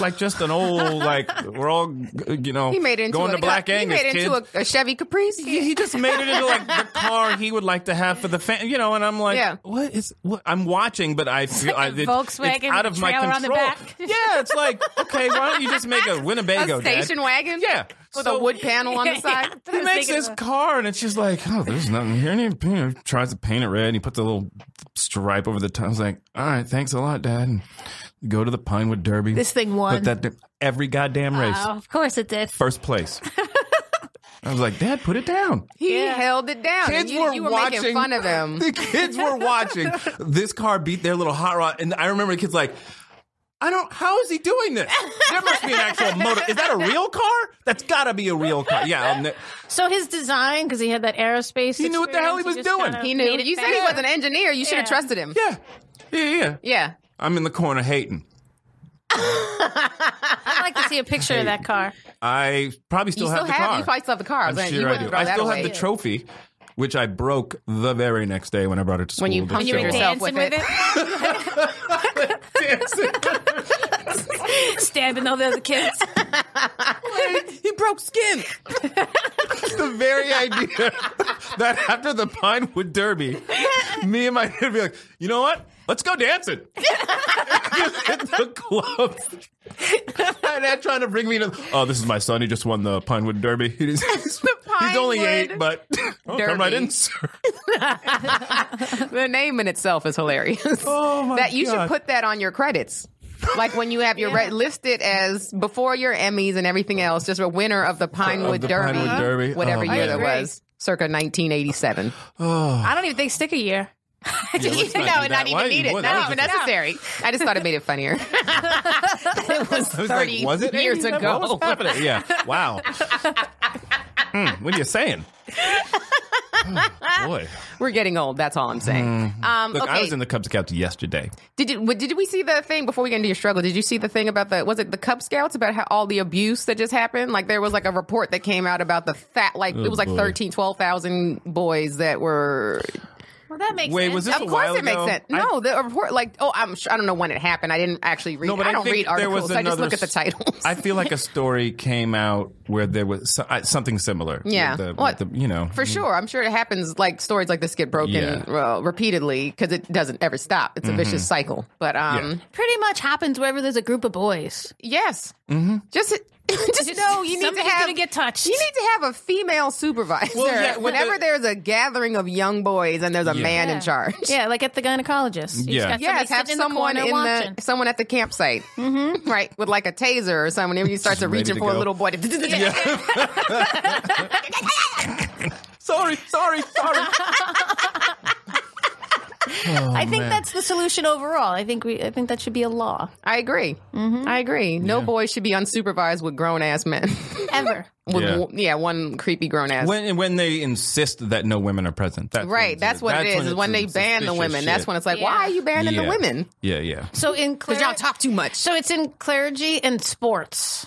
Like just an old, like we're all, you know, He made it into going a, to Black he Angus, made it kids. into a, a Chevy Caprice. he, he just made it into like the car he would like to have for the fan, you know. And I'm like, Yeah. what is? What? I'm watching, but I feel I, a it- it's Volkswagen out of my control. on the back. Yeah, it's like, okay, why don't you just make a Winnebago a Dad? station wagon. Yeah, With So a wood panel on the side. He makes this car, and it's just like, oh, there's nothing here. And he you know, tries to paint it red, and he puts a little stripe over the top. I was like, all right, thanks a lot, Dad. And go to the Pinewood Derby. This thing won. Put that every goddamn oh, race, Oh, of course it did. first place. I was like, Dad, put it down. He Yeah. held it down. and Kids you, were you were watching. making fun of him. The kids were watching this car beat their little hot rod, and I remember the kids like. I don't. How is he doing this? There must be an actual motor. Is that a real car? That's got to be a real car. Yeah, ne- So his design, because he had that aerospace, He knew what the hell he was just doing. kinda He knew. You said he was an engineer. You should have Yeah. trusted him. yeah, yeah, yeah. Yeah. I'm in the corner hating. I'd like to see a picture of that car. I probably still You have still the have. car. You probably still have the car. I was I'm like, sure you I wouldn't do. throw I that still away. have the trophy, which I broke the very next day when I brought it to school. When you to punctured You were show yourself dancing with with it, stabbing all the other kids. he broke skin. the very idea that after the Pinewood Derby, me and my dad would be like, you know what? Let's go dancing. Just the club. and they're trying to bring me to. Oh, this is my son. He just won the Pinewood Derby. He's, he's only Pinewood eight, but oh, come right in, sir. The name in itself is hilarious. Oh, my that you God. should put that on your credits. Like when you have your Yeah. re- listed as before your Emmys and everything else, just a winner of the Pinewood the Derby, Pinewood Derby. whatever Oh, year that was, circa 1987. I don't even think stick a year. not no, do not that. Even needed. what, Not that even necessary. I just thought it made it funnier. it was was 30 like, was it years ago. What was happening? Yeah. Wow. Hmm, what are you saying? Oh, boy. We're getting old. That's all I'm saying. Um, Mm-hmm. Look, okay. I was in the Cub Scouts yesterday. Did you, did we see the thing before we get into your struggle? Did you see the thing about the was it the Cub Scouts about how all the abuse that just happened? Like there was like a report that came out about the fat like it was like boy. 13, 12,000 boys that were Well, that makes Wait, sense. was this Of a course while it makes ago? sense. I- No, the report like oh I'm sure, I don't know when it happened. I didn't actually read No, but I I don't think read there was articles. I just another look at the s- titles. I feel like a story came out where there was so- something similar. with Yeah. the, with What? the- you know, For sure. I'm sure it happens like stories like this get broken Yeah. uh, repeatedly because it doesn't ever stop. It's a vicious cycle. But um Yeah. Pretty much happens wherever there's a group of boys. yes. Mhm. Just just know you need to have gonna get touched. You need to have a female supervisor. Well, yeah, Whenever the- there's a gathering of young boys and there's a Yeah. man in charge. Yeah, like at the gynecologist. You Yeah. just got Yes, have sitting someone in in the corner watching. the someone at the campsite, mm-hmm. right, with like a taser or something. When you start to Ready reaching to for a little boy, to sorry, sorry, sorry. I oh, think man. that's the solution overall. I think we. I think that should be a law. I agree. Mm-hmm. I agree. No boy should be unsupervised with grown ass men. Ever. with Yeah. one- yeah, one creepy grown ass. when when they insist that no women are present, that's right, that's what it is. Is when they ban the suspicious women. That's when it's like, Yeah. why are you banning yeah. the women? Yeah, yeah. So in Because y'all talk too much. So it's in clergy and sports,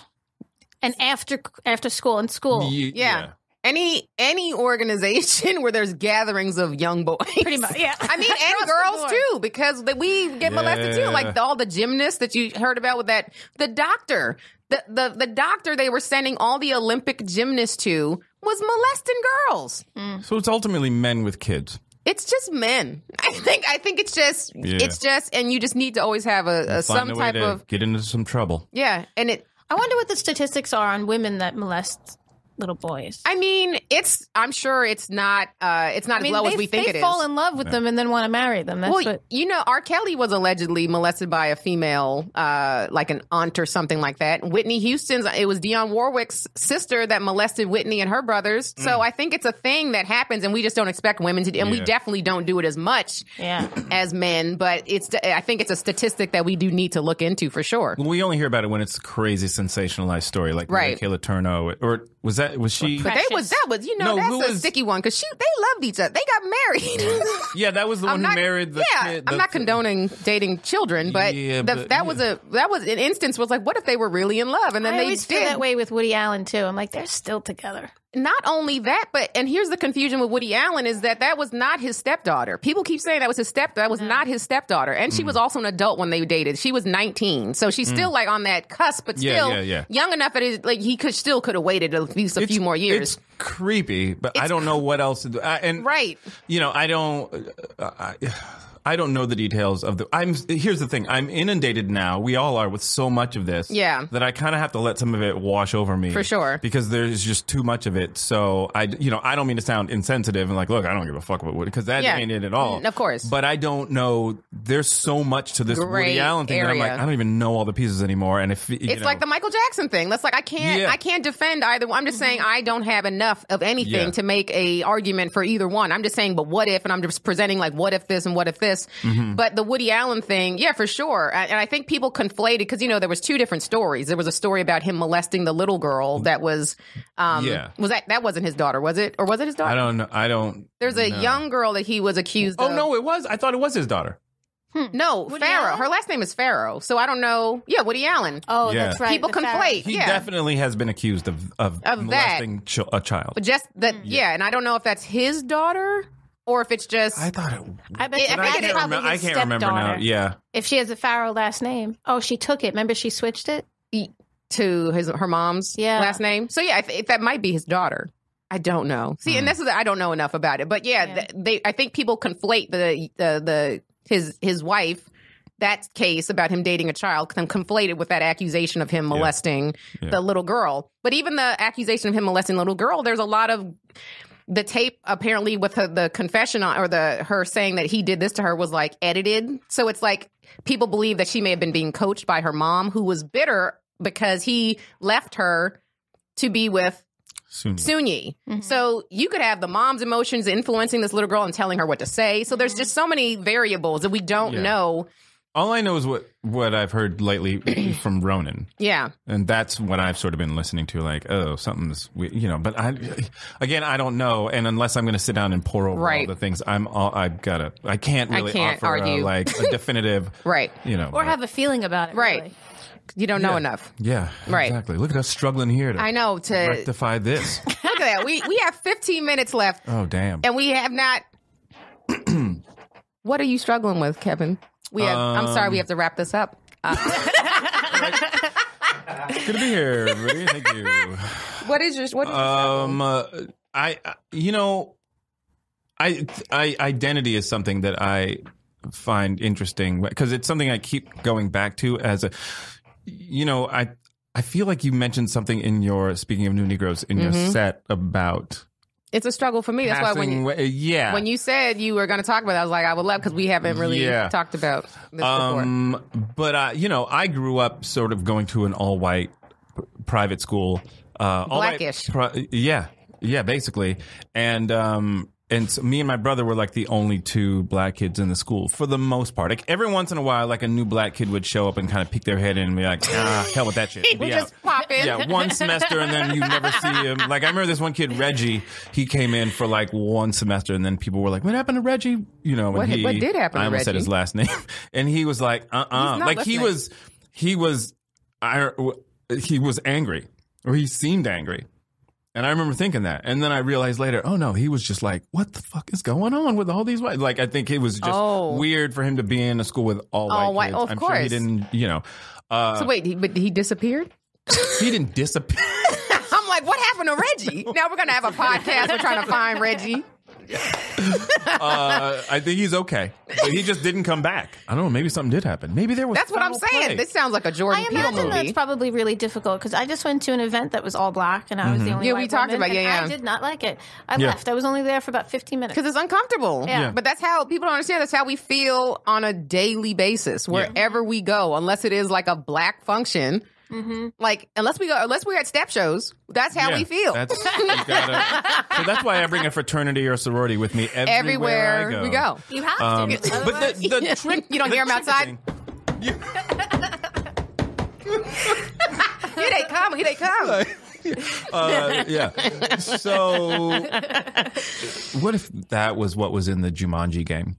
and after after school and school. Ye- yeah. Any any organization where there's gatherings of young boys, Pretty much, yeah. I mean, and girls too, because the, we get molested too. Like the, all the gymnasts that you heard about with that, the doctor, the, the the doctor they were sending all the Olympic gymnasts to was molesting girls. Hmm. So it's ultimately men with kids. It's just men. I think. I think it's just. Yeah. It's just, and you just need to always have a, a some a type of get into some trouble. yeah. And it I wonder what the statistics are on women that molest little boys. I mean, it's. I'm sure it's not. Uh, it's not I mean, as low they, as we think they it is. fall in love with them and then want to marry them. That's well, what. you know, R. Kelly was allegedly molested by a female, uh, like an aunt or something like that. Whitney Houston's, it was Dionne Warwick's sister that molested Whitney and her brothers. So I think it's a thing that happens, and we just don't expect women to, and we definitely don't do it as much Yeah. as men. But it's, I think it's a statistic that we do need to look into for sure. We only hear about it when it's a crazy sensationalized story, like Right. Kay Letourneau, or was that was she? But they was that was you know No, that's who a was- sticky one because she they loved each other. They got married. Yeah, that was the I'm one not, who married the yeah, kid. I'm not condoning dating children, but, Yeah, the, but- that was a that was an instance was like, what if they were really in love and then I they always did feel that way with Woody Allen too. I'm like, they're still together. Not only that, but and here's the confusion with Woody Allen is that that was not his stepdaughter. People keep saying that was his step. That was not his stepdaughter, and Mm. she was also an adult when they dated. She was 19, so she's still like on that cusp, but Yeah, still yeah, yeah. young enough that it, like he could still could have waited at least a It's- few more years. It's creepy, but I don't know what else to do. I, and Right. you know, I don't. Uh, I, I don't know the details of the. I'm here's the thing. I'm inundated now. We all are with so much of this. Yeah. That I kind of have to let some of it wash over me For sure. because there's just too much of it. So I, you know, I don't mean to sound insensitive and like, look, I don't give a fuck about Woody because that Yeah. ain't it at all. Of course. But I don't know. There's so much to this Gray Woody Allen thing that I'm like. I don't even know all the pieces anymore. And if It's know, like the Michael Jackson thing. That's like I can't Yeah. I can't defend either. one. I'm just saying I don't have enough of anything Yeah. to make a argument for either one. I'm just saying, but what if? And I'm just presenting like what if this and what if this. Mm-hmm. But the Woody Allen thing, yeah, for sure. And and I think people conflated because you know there was two different stories. There was a story about him molesting the little girl that was, um, Yeah. was that that wasn't his daughter, was it, or was it his daughter? I don't know. I don't. There's a know. young girl that he was accused. Of Oh of. no, it was. I thought it was his daughter. no, Woody Farrow. Allen? Her last name is Farrow, so I don't know. Yeah, Woody Allen. Oh, Yeah. that's right. People the fact- conflate. He yeah. definitely has been accused of of, Of that. molesting ch- a child. But just that, yeah. and I don't know if that's his daughter or if it's just. I thought it. I bet I you think that's it is- remember, I can't remember now. Yeah, If she has a Farrow last name. Oh, she took it. Remember she switched it? to his her mom's Yeah. last name. So yeah, I th- that might be his daughter. I don't know. See, and hmm. this is I don't know enough about it, but yeah, Yeah. th- they I think people conflate the the the his his wife. That case about him dating a child, then conflated with that accusation of him molesting Yeah. the little girl. But even the accusation of him molesting the little girl, there's a lot of the tape apparently with the, the confession on, or the her saying that he did this to her was like edited. So it's like people believe that she may have been being coached by her mom, who was bitter because he left her to be with soon. Soon-Yi. Mm-hmm. So you could have the mom's emotions influencing this little girl and telling her what to say. So there's just so many variables that we don't Yeah. know. All I know is what what I've heard lately from Ronan, Yeah. and that's what I've sort of been listening to. Like, oh, something's we- you know. But I, again, I don't know, and unless I'm going to sit down and pour over all Right. the things, I'm all I've got to. I can't I really can't offer argue. A, like a definitive, Right. you know, Or have a feeling about it. Right. really. You don't know Yeah. enough. Yeah, Right. Exactly. Look at us struggling here to I know to rectify this. look at that. We we have 15 minutes left Oh, damn. and we have not What are you struggling with, Kevin? We have I'm sorry we have to wrap this up. Good to be here, everybody. Thank you. What is your what is your Um, uh, I, I- you know, I, I, identity is something that I find interesting because it's something I keep going back to as a, you know, I, I feel like you mentioned something in your speaking of new Negroes in your set about It's a struggle for me. That's why when you yeah when you said you were going to talk about it, I was like, I would love because we haven't really Yeah. talked about this before. Um, but uh, you know, I grew up sort of going to an all-white private school. Uh, Blackish. pri- yeah, yeah, basically. And um, and so me and my brother were like the only two black kids in the school for the most part. Like every once in a while, like a new black kid would show up and kind of peek their head in and be like, ah, hell with that shit. we just pop in. Yeah, one semester and then you never see him. Like I remember this one kid, Reggie. He came in for like one semester and then people were like, "What happened to Reggie?" You know, What- he, what did happen to I almost said his last name, and he was like, "Uh, uh not Like he was, he was, I, he was angry, or he seemed angry. And I remember thinking that, and then I realized later, oh no, he was just like, "What the fuck is going on with all these white?" Like I think it was just Oh. weird for him to be in a school with all All white white- kids. oh, of I'm sure he didn't, you know, uh, so wait, he, but he disappeared. he didn't disappear. I'm like, what happened to Reggie? now we're gonna have a podcast. We're trying to find Reggie. uh, I think he's okay, but he just didn't come back. I don't know. Maybe something did happen. Maybe there was. That's what I'm saying. play. This sounds like a Jordan I Peele imagine movie. that's probably really difficult because I just went to an event that was all black and I was the only Yeah, we white talked woman, about- yeah, and yeah. I did not like it. I Yeah. left. I was only there for about 15 minutes. because it's uncomfortable. Yeah. Yeah. But that's how people don't understand. That's how we feel on a daily basis, wherever we go, unless it is like a black function. Like unless we go, unless we're at step shows, that's how Yeah, we feel. That's, you gotta, so that's why I bring a fraternity or sorority with me everywhere, Everywhere I go. we go. You have Um, to. but Otherwise- the, the trick, You don't the hear 'em tricky outside? thing- Here they come. Here they come. uh, yeah. So, what if that was what was in the Jumanji game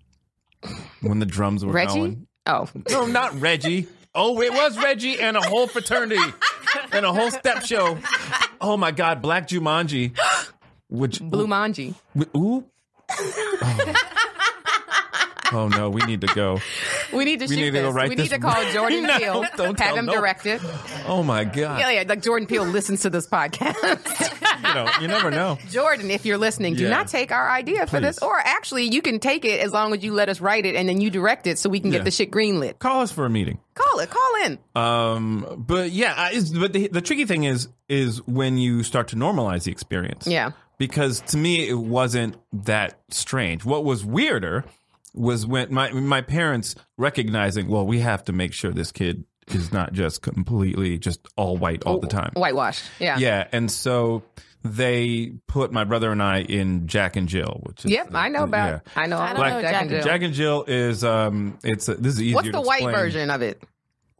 when the drums were Reggie. going? Oh, No, not Reggie. Oh, it was Reggie and a whole fraternity and a whole step show. Oh my God, Black Jumanji. Which Blue Manji. Ooh. Oh. Oh, no, we need to go. We need to We shoot need to go this. we need to call Jordan No, Peele, don't have him no. direct it. Oh my God. Yeah, yeah, like Jordan Peele listens to this podcast. You know, you never know. Jordan, if you're listening, do Yeah. not take our idea for this. Or actually, you can take it as long as you let us write it and then you direct it so we can Yeah. get the shit greenlit. Call us for a meeting. Call it. Call in. Um, but yeah, I, but the, the tricky thing is, is when you start to normalize the experience. Yeah. Because to me, it wasn't that strange. What was weirder was when my my parents recognizing, well, we have to make sure this kid is not just completely just all white all the time. Whitewashed. Yeah. Yeah, and so they put my brother and I in Jack and Jill, which is Yep, I know about. yeah. I know. I all don't know Jack, Jack and and Jill. Jack and Jill is um, it's a, this is easier. What's to the white explain. version of it?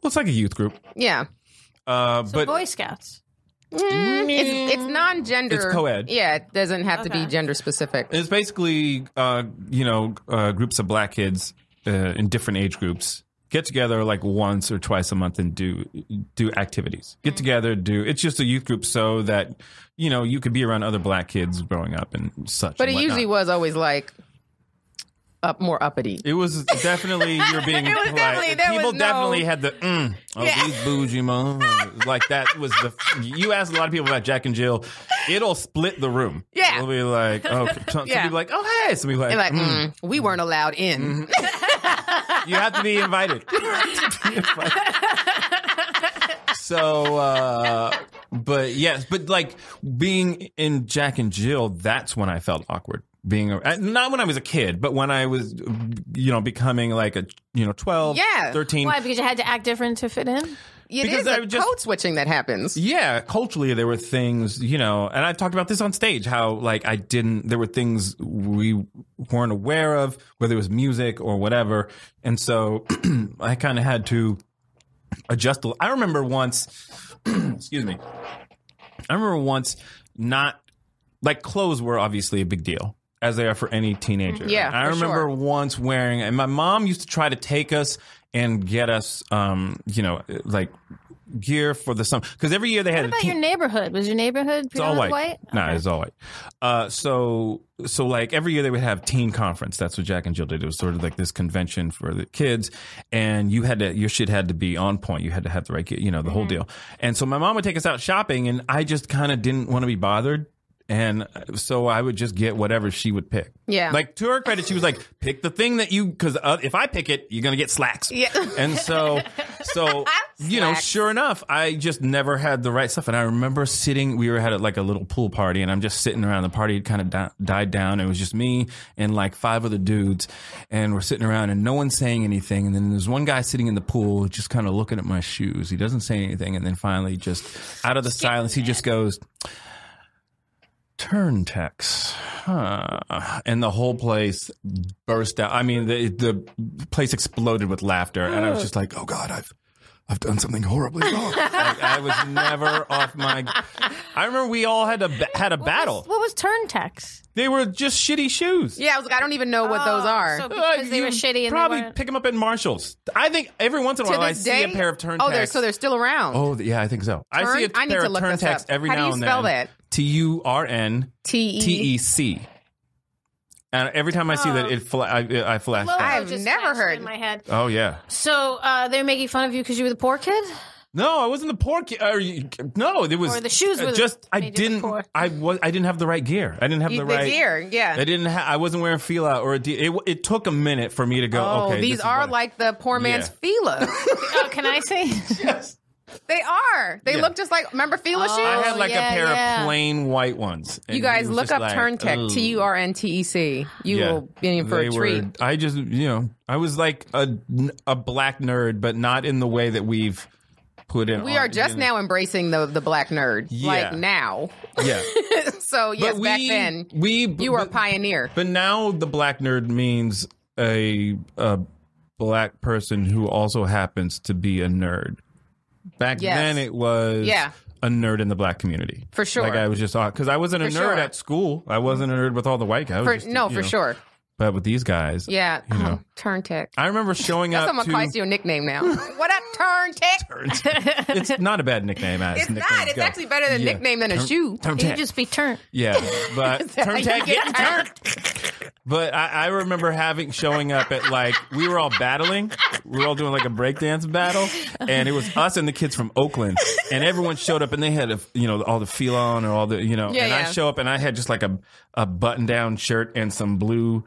Well, it's like a youth group, Yeah. uh, So but Boy Scouts. Mm, it's, it's non-gender. It's co-ed. Yeah, it doesn't have to be gender specific. It's basically, uh, you know, uh, groups of black kids uh, in different age groups get together like once or twice a month and do do activities. Get together, do. It's just a youth group so that you know you could be around other black kids growing up and such. But and it usually was always like up more uppity. It was definitely you're being It was polite. definitely- there People was no- definitely had the mm, oh Yeah. these bougie moms like that was the you ask a lot of people about Jack and Jill, it'll split the room. Yeah. it'll be like oh some Yeah. people like oh hey some people like, And like, mm. mm, we weren't allowed in. You have to be invited. so, uh, but yes, but like being in Jack and Jill, that's when I felt awkward. Being uh, not when I was a kid, but when I was, you know, becoming like a, you know, 12, Yeah. 13. Why? Because you had to act different to fit in? It Because is I a would just- code switching that happens. Yeah, culturally there were things, you know, and I've talked about this on stage how like I didn't there were things we weren't aware of, whether it was music or whatever. And so I kind of had to adjust. I remember once excuse me. I remember once not like clothes were obviously a big deal as they are for any teenager. Yeah, I remember sure. once wearing, and my mom used to try to take us and get us, um, you know, like gear for the summer because every year they had What about teen- your neighborhood? Was your neighborhood it's all white. white? Nah, Okay. it's all white. Uh, so so like every year they would have teen conference. That's what Jack and Jill did. It was sort of like this convention for the kids, and you had to your shit had to be on point. You had to have the right, you know, the whole Mm-hmm. deal. And so my mom would take us out shopping, and I just kind of didn't want to be bothered. And so I would just get whatever she would pick. Yeah. Like to her credit, she was like, "Pick the thing that you," because uh, if I pick it, you're gonna get slacks. Yeah. And so, so you know, sure enough, I just never had the right stuff. And I remember sitting, we were at like a little pool party, and I'm just sitting around. The party had kind of di- died down. It was just me and like five other dudes, and we're sitting around, and no one's saying anything. And then there's one guy sitting in the pool, just kind of looking at my shoes. He doesn't say anything, and then finally, just out of the silence, he just goes. Turntecs, huh? And the whole place burst out. I mean, the the place exploded with laughter, and I was just like, "Oh God, I've I've done something horribly wrong." like, I was never off my. I remember we all had a had a battle. What was Turntecs? They were just shitty shoes. Yeah, I was like, I don't even know what those Oh, are. so Uh, because they you were shitty and probably they weren't. pick them up at Marshalls. I think every once in a while I this see a pair of Turntecs. Oh, they're so they're still around. Oh, yeah, I think so. I see a Turn- I need pair to of look this Turntecs up. every How do you spell that? T U R N T T E. C. And every time I see that, it fla- I, I flash Logo back. I've just never flashed heard. in my head. Oh yeah. So uh, they're making fun of you because you were the poor kid. No, I wasn't the poor kid. Or, you- no, it was Or the shoes were the- just. I made you didn't. poor. I was. I didn't have the right gear. I didn't have You- the the right gear, yeah. I didn't. Ha- I wasn't wearing fila or a. D- it, it took a minute for me to go. Oh, okay, these this is are what I- like the poor man's Yeah. Fila. Oh, can I say? They are. They Yeah. look just like. Remember Fila shoes? I had like yeah, a pair yeah. of plain white ones. and you it guys was look just up like, Turntec, ugh. T U R N T E C. You Yeah. will be in for They a were- treat. I just, you know, I was like a a black nerd, but not in the way that we've put in. We are just now embracing the the black nerd. Yeah. Like now. Yeah, so yes, but we back then we you were a but- pioneer. But now the black nerd means a a black person who also happens to be a nerd. Back Yes. then, it was Yeah. a nerd in the black community For sure. Like I was just because I wasn't a For nerd sure. at school. I wasn't a nerd with all the white guys. For, just, no, for know. sure. But with these guys, Yeah. you know. Oh, Turntec. I remember showing That's up what to. I'm your nickname now. what up, Turntec? it's not a bad nickname. As It's not. It's go. actually better than Yeah. nickname than a shoe. Turn You just be turned. Yeah, but turn you tech, get turned. But I, I remember having showing up at like we were all battling. We were all doing like a breakdance battle, and it was us and the kids from Oakland, and everyone showed up and they had a, you know all the feel on or all the you know, Yeah, and I show up and I had just like a a button down shirt and some blue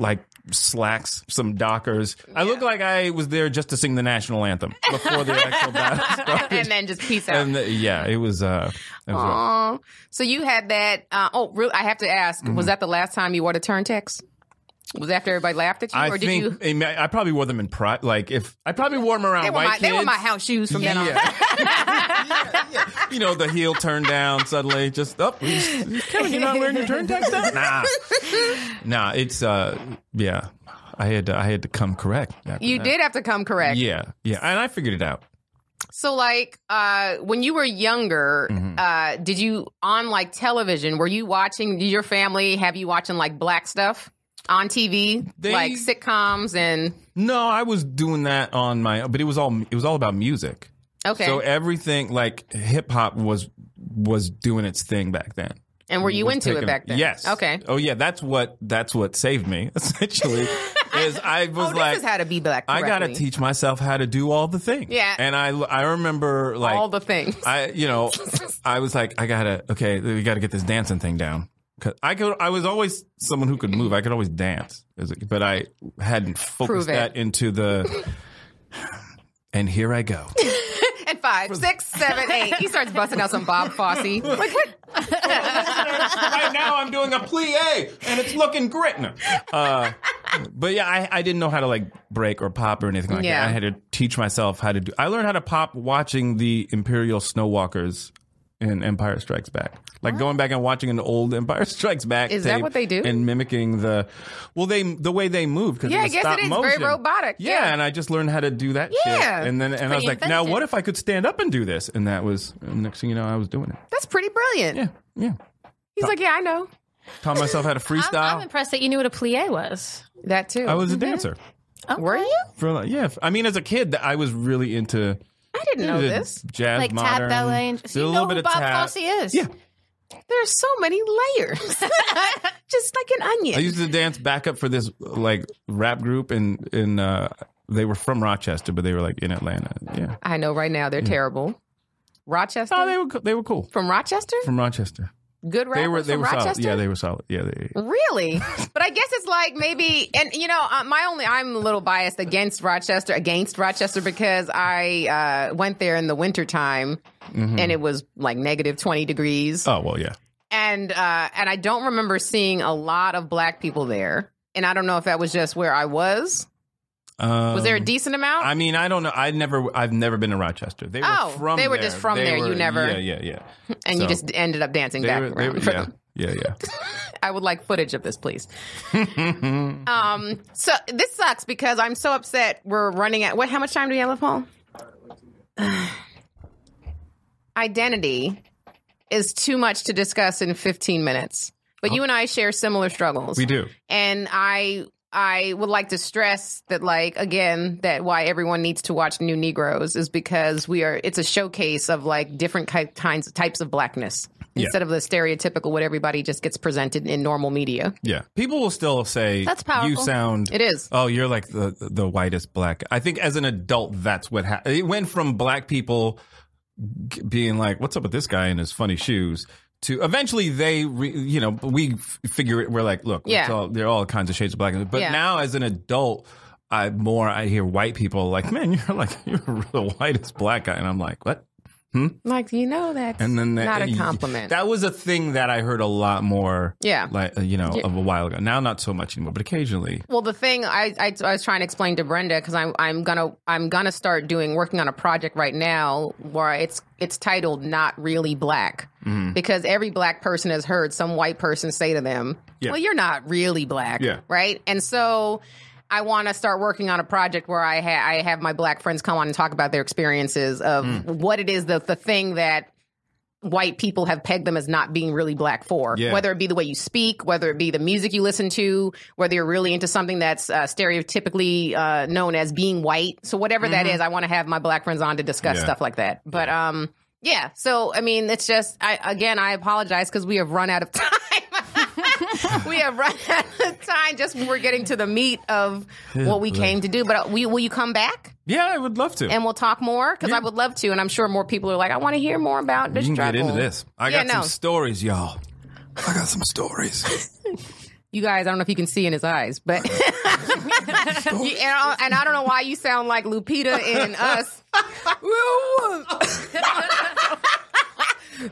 like slacks, some Dockers. I look like I was there just to sing the national anthem before the actual battle started. and then just peace out. And the- yeah, it was. uh it was So you had that. Uh, oh, really? I have to ask. Mm-hmm. Was that the last time you wore the Turntecs? Was after everybody laughed at you, I or did think you? I, I probably wore them in pride. Like if I probably wore them around They white my, kids. they were my house shoes from then on. you know, the heel turned down suddenly. Just up. Oh, Kevin, you're not wearing your turn text now? Nah, nah. It's uh, yeah. I had to, I had to come correct. You that. did have to come correct. Yeah, yeah, and I figured it out. So, like, uh, when you were younger, Mm-hmm. uh, did you on like television? Were you watching? Did your family have you watching like black stuff on TV, They- like sitcoms and? No, I was doing that on my, but it was all it was all about music. Okay, So everything like hip hop was was doing its thing back then. and were you into it back then? Yes. Okay. Oh yeah, that's what that's what saved me essentially. is I was Oh, like this is how to be black. I got to teach myself how to do all the things. Yeah. And I I remember like all the things. I you know I was like I got to okay, we got to get this dancing thing down. Cuz I could I was always someone who could move. I could always dance. But I hadn't focused that into the And here I go. and five, six, seven, eight. He starts busting out some Bob Fosse. Like what? right now I'm doing a plie and it's looking great. No. Uh, but yeah, I, I didn't know how to like break or pop or anything like Yeah. that. I had to teach myself how to do. I learned how to pop watching the Imperial Snowwalkers in Empire Strikes Back. Like going back and watching an old Empire Strikes Back. Is that what they do? And mimicking the, well, they the way they move because Yeah, I was guess stop it is very robotic. Yeah, Yeah. and I just learned how to do that. Yeah. shit. and then and I was pretty like, now what if I could stand up and do this? And that was and next thing you know, I was doing it. That's pretty brilliant. Yeah, yeah. He's like, yeah, I know Taught myself how to I'm, freestyle. I'm impressed that you knew what a plie was. that too. I was a mm-hmm. dancer. Were you? For like, yeah, I mean, as a kid, I was really into I didn't know this. jazz, Like tap modern, ballet. And, so a you little know bit who of Bob tap. Fosse is. Yeah, There are so many layers, just like an onion. I used to dance backup for this like rap group, and in uh, they were from Rochester, but they were like in Atlanta. Yeah, I know right now they're terrible. Rochester oh, they were co- they were cool from Rochester. from Rochester. Good rappers They were they were Rochester. solid. Yeah, they were solid. Yeah, they. Really? but I guess it's like maybe, and you know, uh, my only, I'm a little biased against Rochester, against Rochester because I uh, went there in the wintertime and it was like negative 20 degrees. Oh well, yeah. And, uh, and I don't remember seeing a lot of black people there. And I don't know if that was just where I was. Um, Was there a decent amount? I mean, I don't know. I never, I've never been to Rochester. They were Oh, from. they were there. just from They there. You never- Yeah, yeah, yeah. and you just ended up dancing back were, around. were, yeah, yeah, yeah. I would like footage of this, please. um, so this sucks because I'm so upset. We're running at what? How much time do we have left, Paul? Identity is too much to discuss in 15 minutes. But you and I share similar struggles. We do. And I I would like to stress that like again that why everyone needs to watch New Negroes is because we are it's a showcase of like different ki- kinds types of blackness. instead of the stereotypical what everybody just gets presented in normal media. Yeah, people will still say That's powerful. You sound. It is. Oh, you're like the the whitest black. I think as an adult, that's what happened. It went from black people being like, "What's up with this guy in his funny shoes?" To eventually they, re, you know, we figure it. We're like, look, Yeah. all, there are all kinds of shades of black. But Yeah. now, as an adult, I more I hear white people like, "Man, you're like you're the whitest black guy," and I'm like, "What?" Like you know that's And then not a compliment. That was a thing that I heard a lot more. Yeah. like uh, you know, of a while ago. Now, not so much anymore, but occasionally. Well, the thing I, I, I was trying to explain to Brenda because I'm I'm gonna I'm gonna start doing working on a project right now where it's it's titled "Not Really Black" Mm-hmm. because every black person has heard some white person say to them, Yeah. "Well, you're not really black," Yeah. right? And so. I want to start working on a project where I, ha- I have my black friends come on and talk about their experiences of Mm. what it is the the thing that white people have pegged them as not being really black for. Yeah. Whether it be the way you speak, whether it be the music you listen to, whether you're really into something that's uh, stereotypically uh, known as being white. So whatever that is, I want to have my black friends on to discuss Yeah. stuff like that. But um, yeah. So I mean, it's just I again, I apologize because we have run out of time. we have run out of time just when we're getting to the meat of what we came to do. But uh, we, will you come back Yeah, I would love to. and we'll talk more? Because I would love to, and I'm sure more people are like, I want to hear more about this you can get into this. I Yeah, got some stories, y'all. I got some stories. You guys, I don't know if you can see in his eyes, but You- and, I, and I don't know why you sound like Lupita in Us.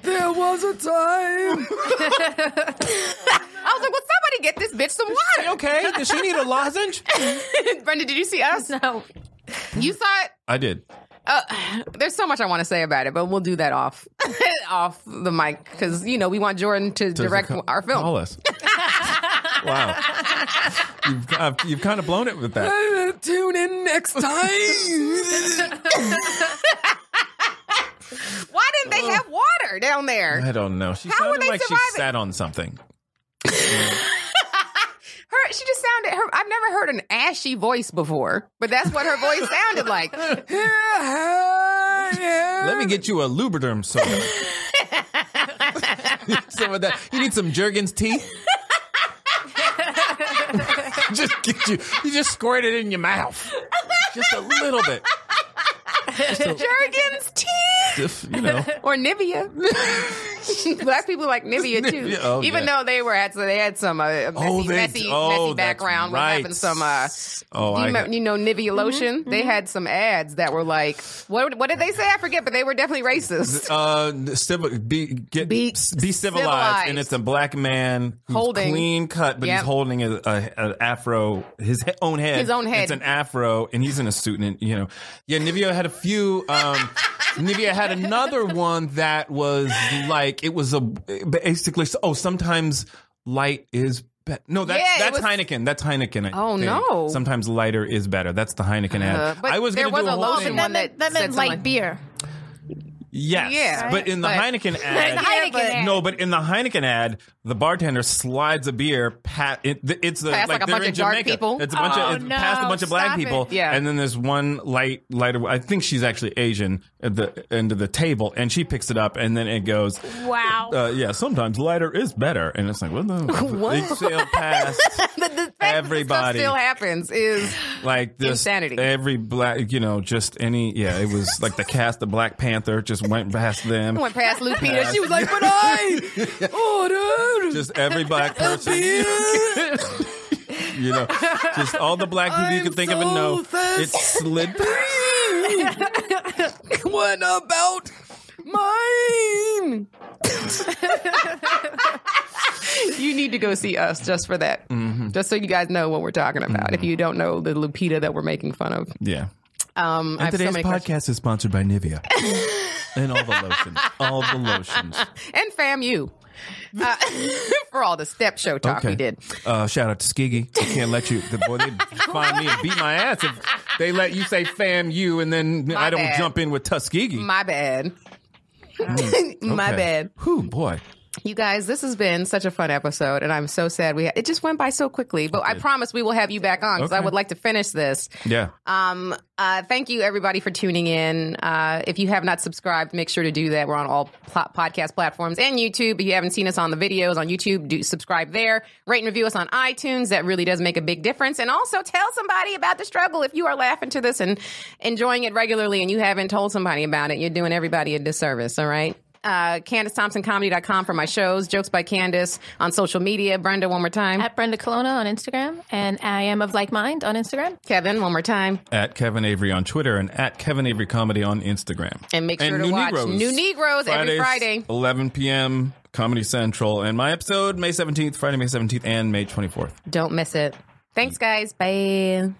There was a time. I was like, "Well, somebody get this bitch some water." okay, does she need a lozenge? Brenda, did you see Us? No. You saw it. I did. Uh, there's so much I want to say about it, but we'll do that off off the mic because you know we want Jordan to direct Co- our film. Call us. wow. You've, uh, you've kind of blown it with that. Tune in next time. Didn't they have water down there? I don't know. She How would sounded they like she survive it? sat on something. Her, she just sounded. Her, I've never heard an ashy voice before, but that's what her voice sounded like. Let me get you a Lubriderm soda. some of that. You need some Jergens tea? just get you. You just squirt it in your mouth. Just a little bit. Jergens tea Just, you know. or Nivea. Black people like Nivea too, Nivea, oh, even yeah. though they were at so they had some uh, messy, Oh, they- messy, oh, messy background with right. having some. Uh, Oh, you, I- you know Nivea lotion? They had some ads that were like, what? What did they say? I forget, but they were definitely racist. Uh, civil, be get Be be, civilized, civilized. and it's a black man who's Holding- clean cut, but Yep. he's holding a, a, a afro, his he- own head, His own head. It's an afro, and he's in a suit, and you know, yeah. Nivea had a few. Um, Nivea had another one that was like it was a basically. Oh, sometimes light is. Be- no, that's Yeah, that's was- Heineken. That's Heineken. I Oh, think. no. Sometimes lighter is better. That's the Heineken ad. Uh, but I was there gonna was do a whole lotion one That meant, that that meant light something- beer. Yes, Yeah, but in the but- Heineken ad, Heineken but- ad. no, but in the Heineken ad, the bartender slides a beer. Pat, it, it's the, Past, like, a bunch of dark Jamaica. people? It's a bunch Oh, of it's past a bunch of black stop it. people. Yeah. and then there's one light lighter. I think she's actually Asian at the end of the table, and she picks it up, and then it goes. Wow. Uh, yeah, sometimes lighter is better, and it's like what the What? They sailed past the, the fact that this stuff Everybody. still happens is like this Insanity. Every black, you know, just any. Yeah, it was like the cast of Black Panther just went past them. went past Lupita. She was like, "But I ordered." just every black person. you know, just all the black people you I'm could think of and so know. thirsty. It slid. what about mine? you need to go see us just for that. Mm-hmm. Just so you guys know what we're talking about. If you don't know the Lupita that we're making fun of. Yeah. Um, I have so Today's podcast questions. is sponsored by Nivea. And all the lotions. All the lotions. And FAMU. Uh, for all the step show talk we did. Uh, shout out to Skiggy. They can't let you. The boy, they find me and beat my ass if they let you say "fam you" and then I don't bad. jump in with Tuskegee. My bad. My Okay. bad. Whew, boy. You guys, this has been such a fun episode, and I'm so sad we it just went by so quickly. But I promise we will have you back on because I would like to finish this. Yeah. Um, uh, thank you everybody for tuning in. Uh, if you have not subscribed, make sure to do that. We're on all pl- podcast platforms and YouTube. If you haven't seen us on the videos on YouTube, do subscribe there. Rate and review us on iTunes. That really does make a big difference. And also tell somebody about the struggle. If you are laughing to this and enjoying it regularly and you haven't told somebody about it, you're doing everybody a disservice. All right. Uh, CandiceThompsonComedy.com for my shows. Jokes by Candice on social media. Brenda, one more time. At Brenda Colonna on Instagram, and I am of like mind on Instagram. Kevin, one more time. At Kevin Avery on Twitter and at Kevin Avery Comedy on Instagram. And make sure to New watch Negroes. New Negroes every Friday. 11 p.m. Comedy Central. And my episode, May 17th, Friday, May 17th, and May 24th. Don't miss it. Thanks, guys. Bye.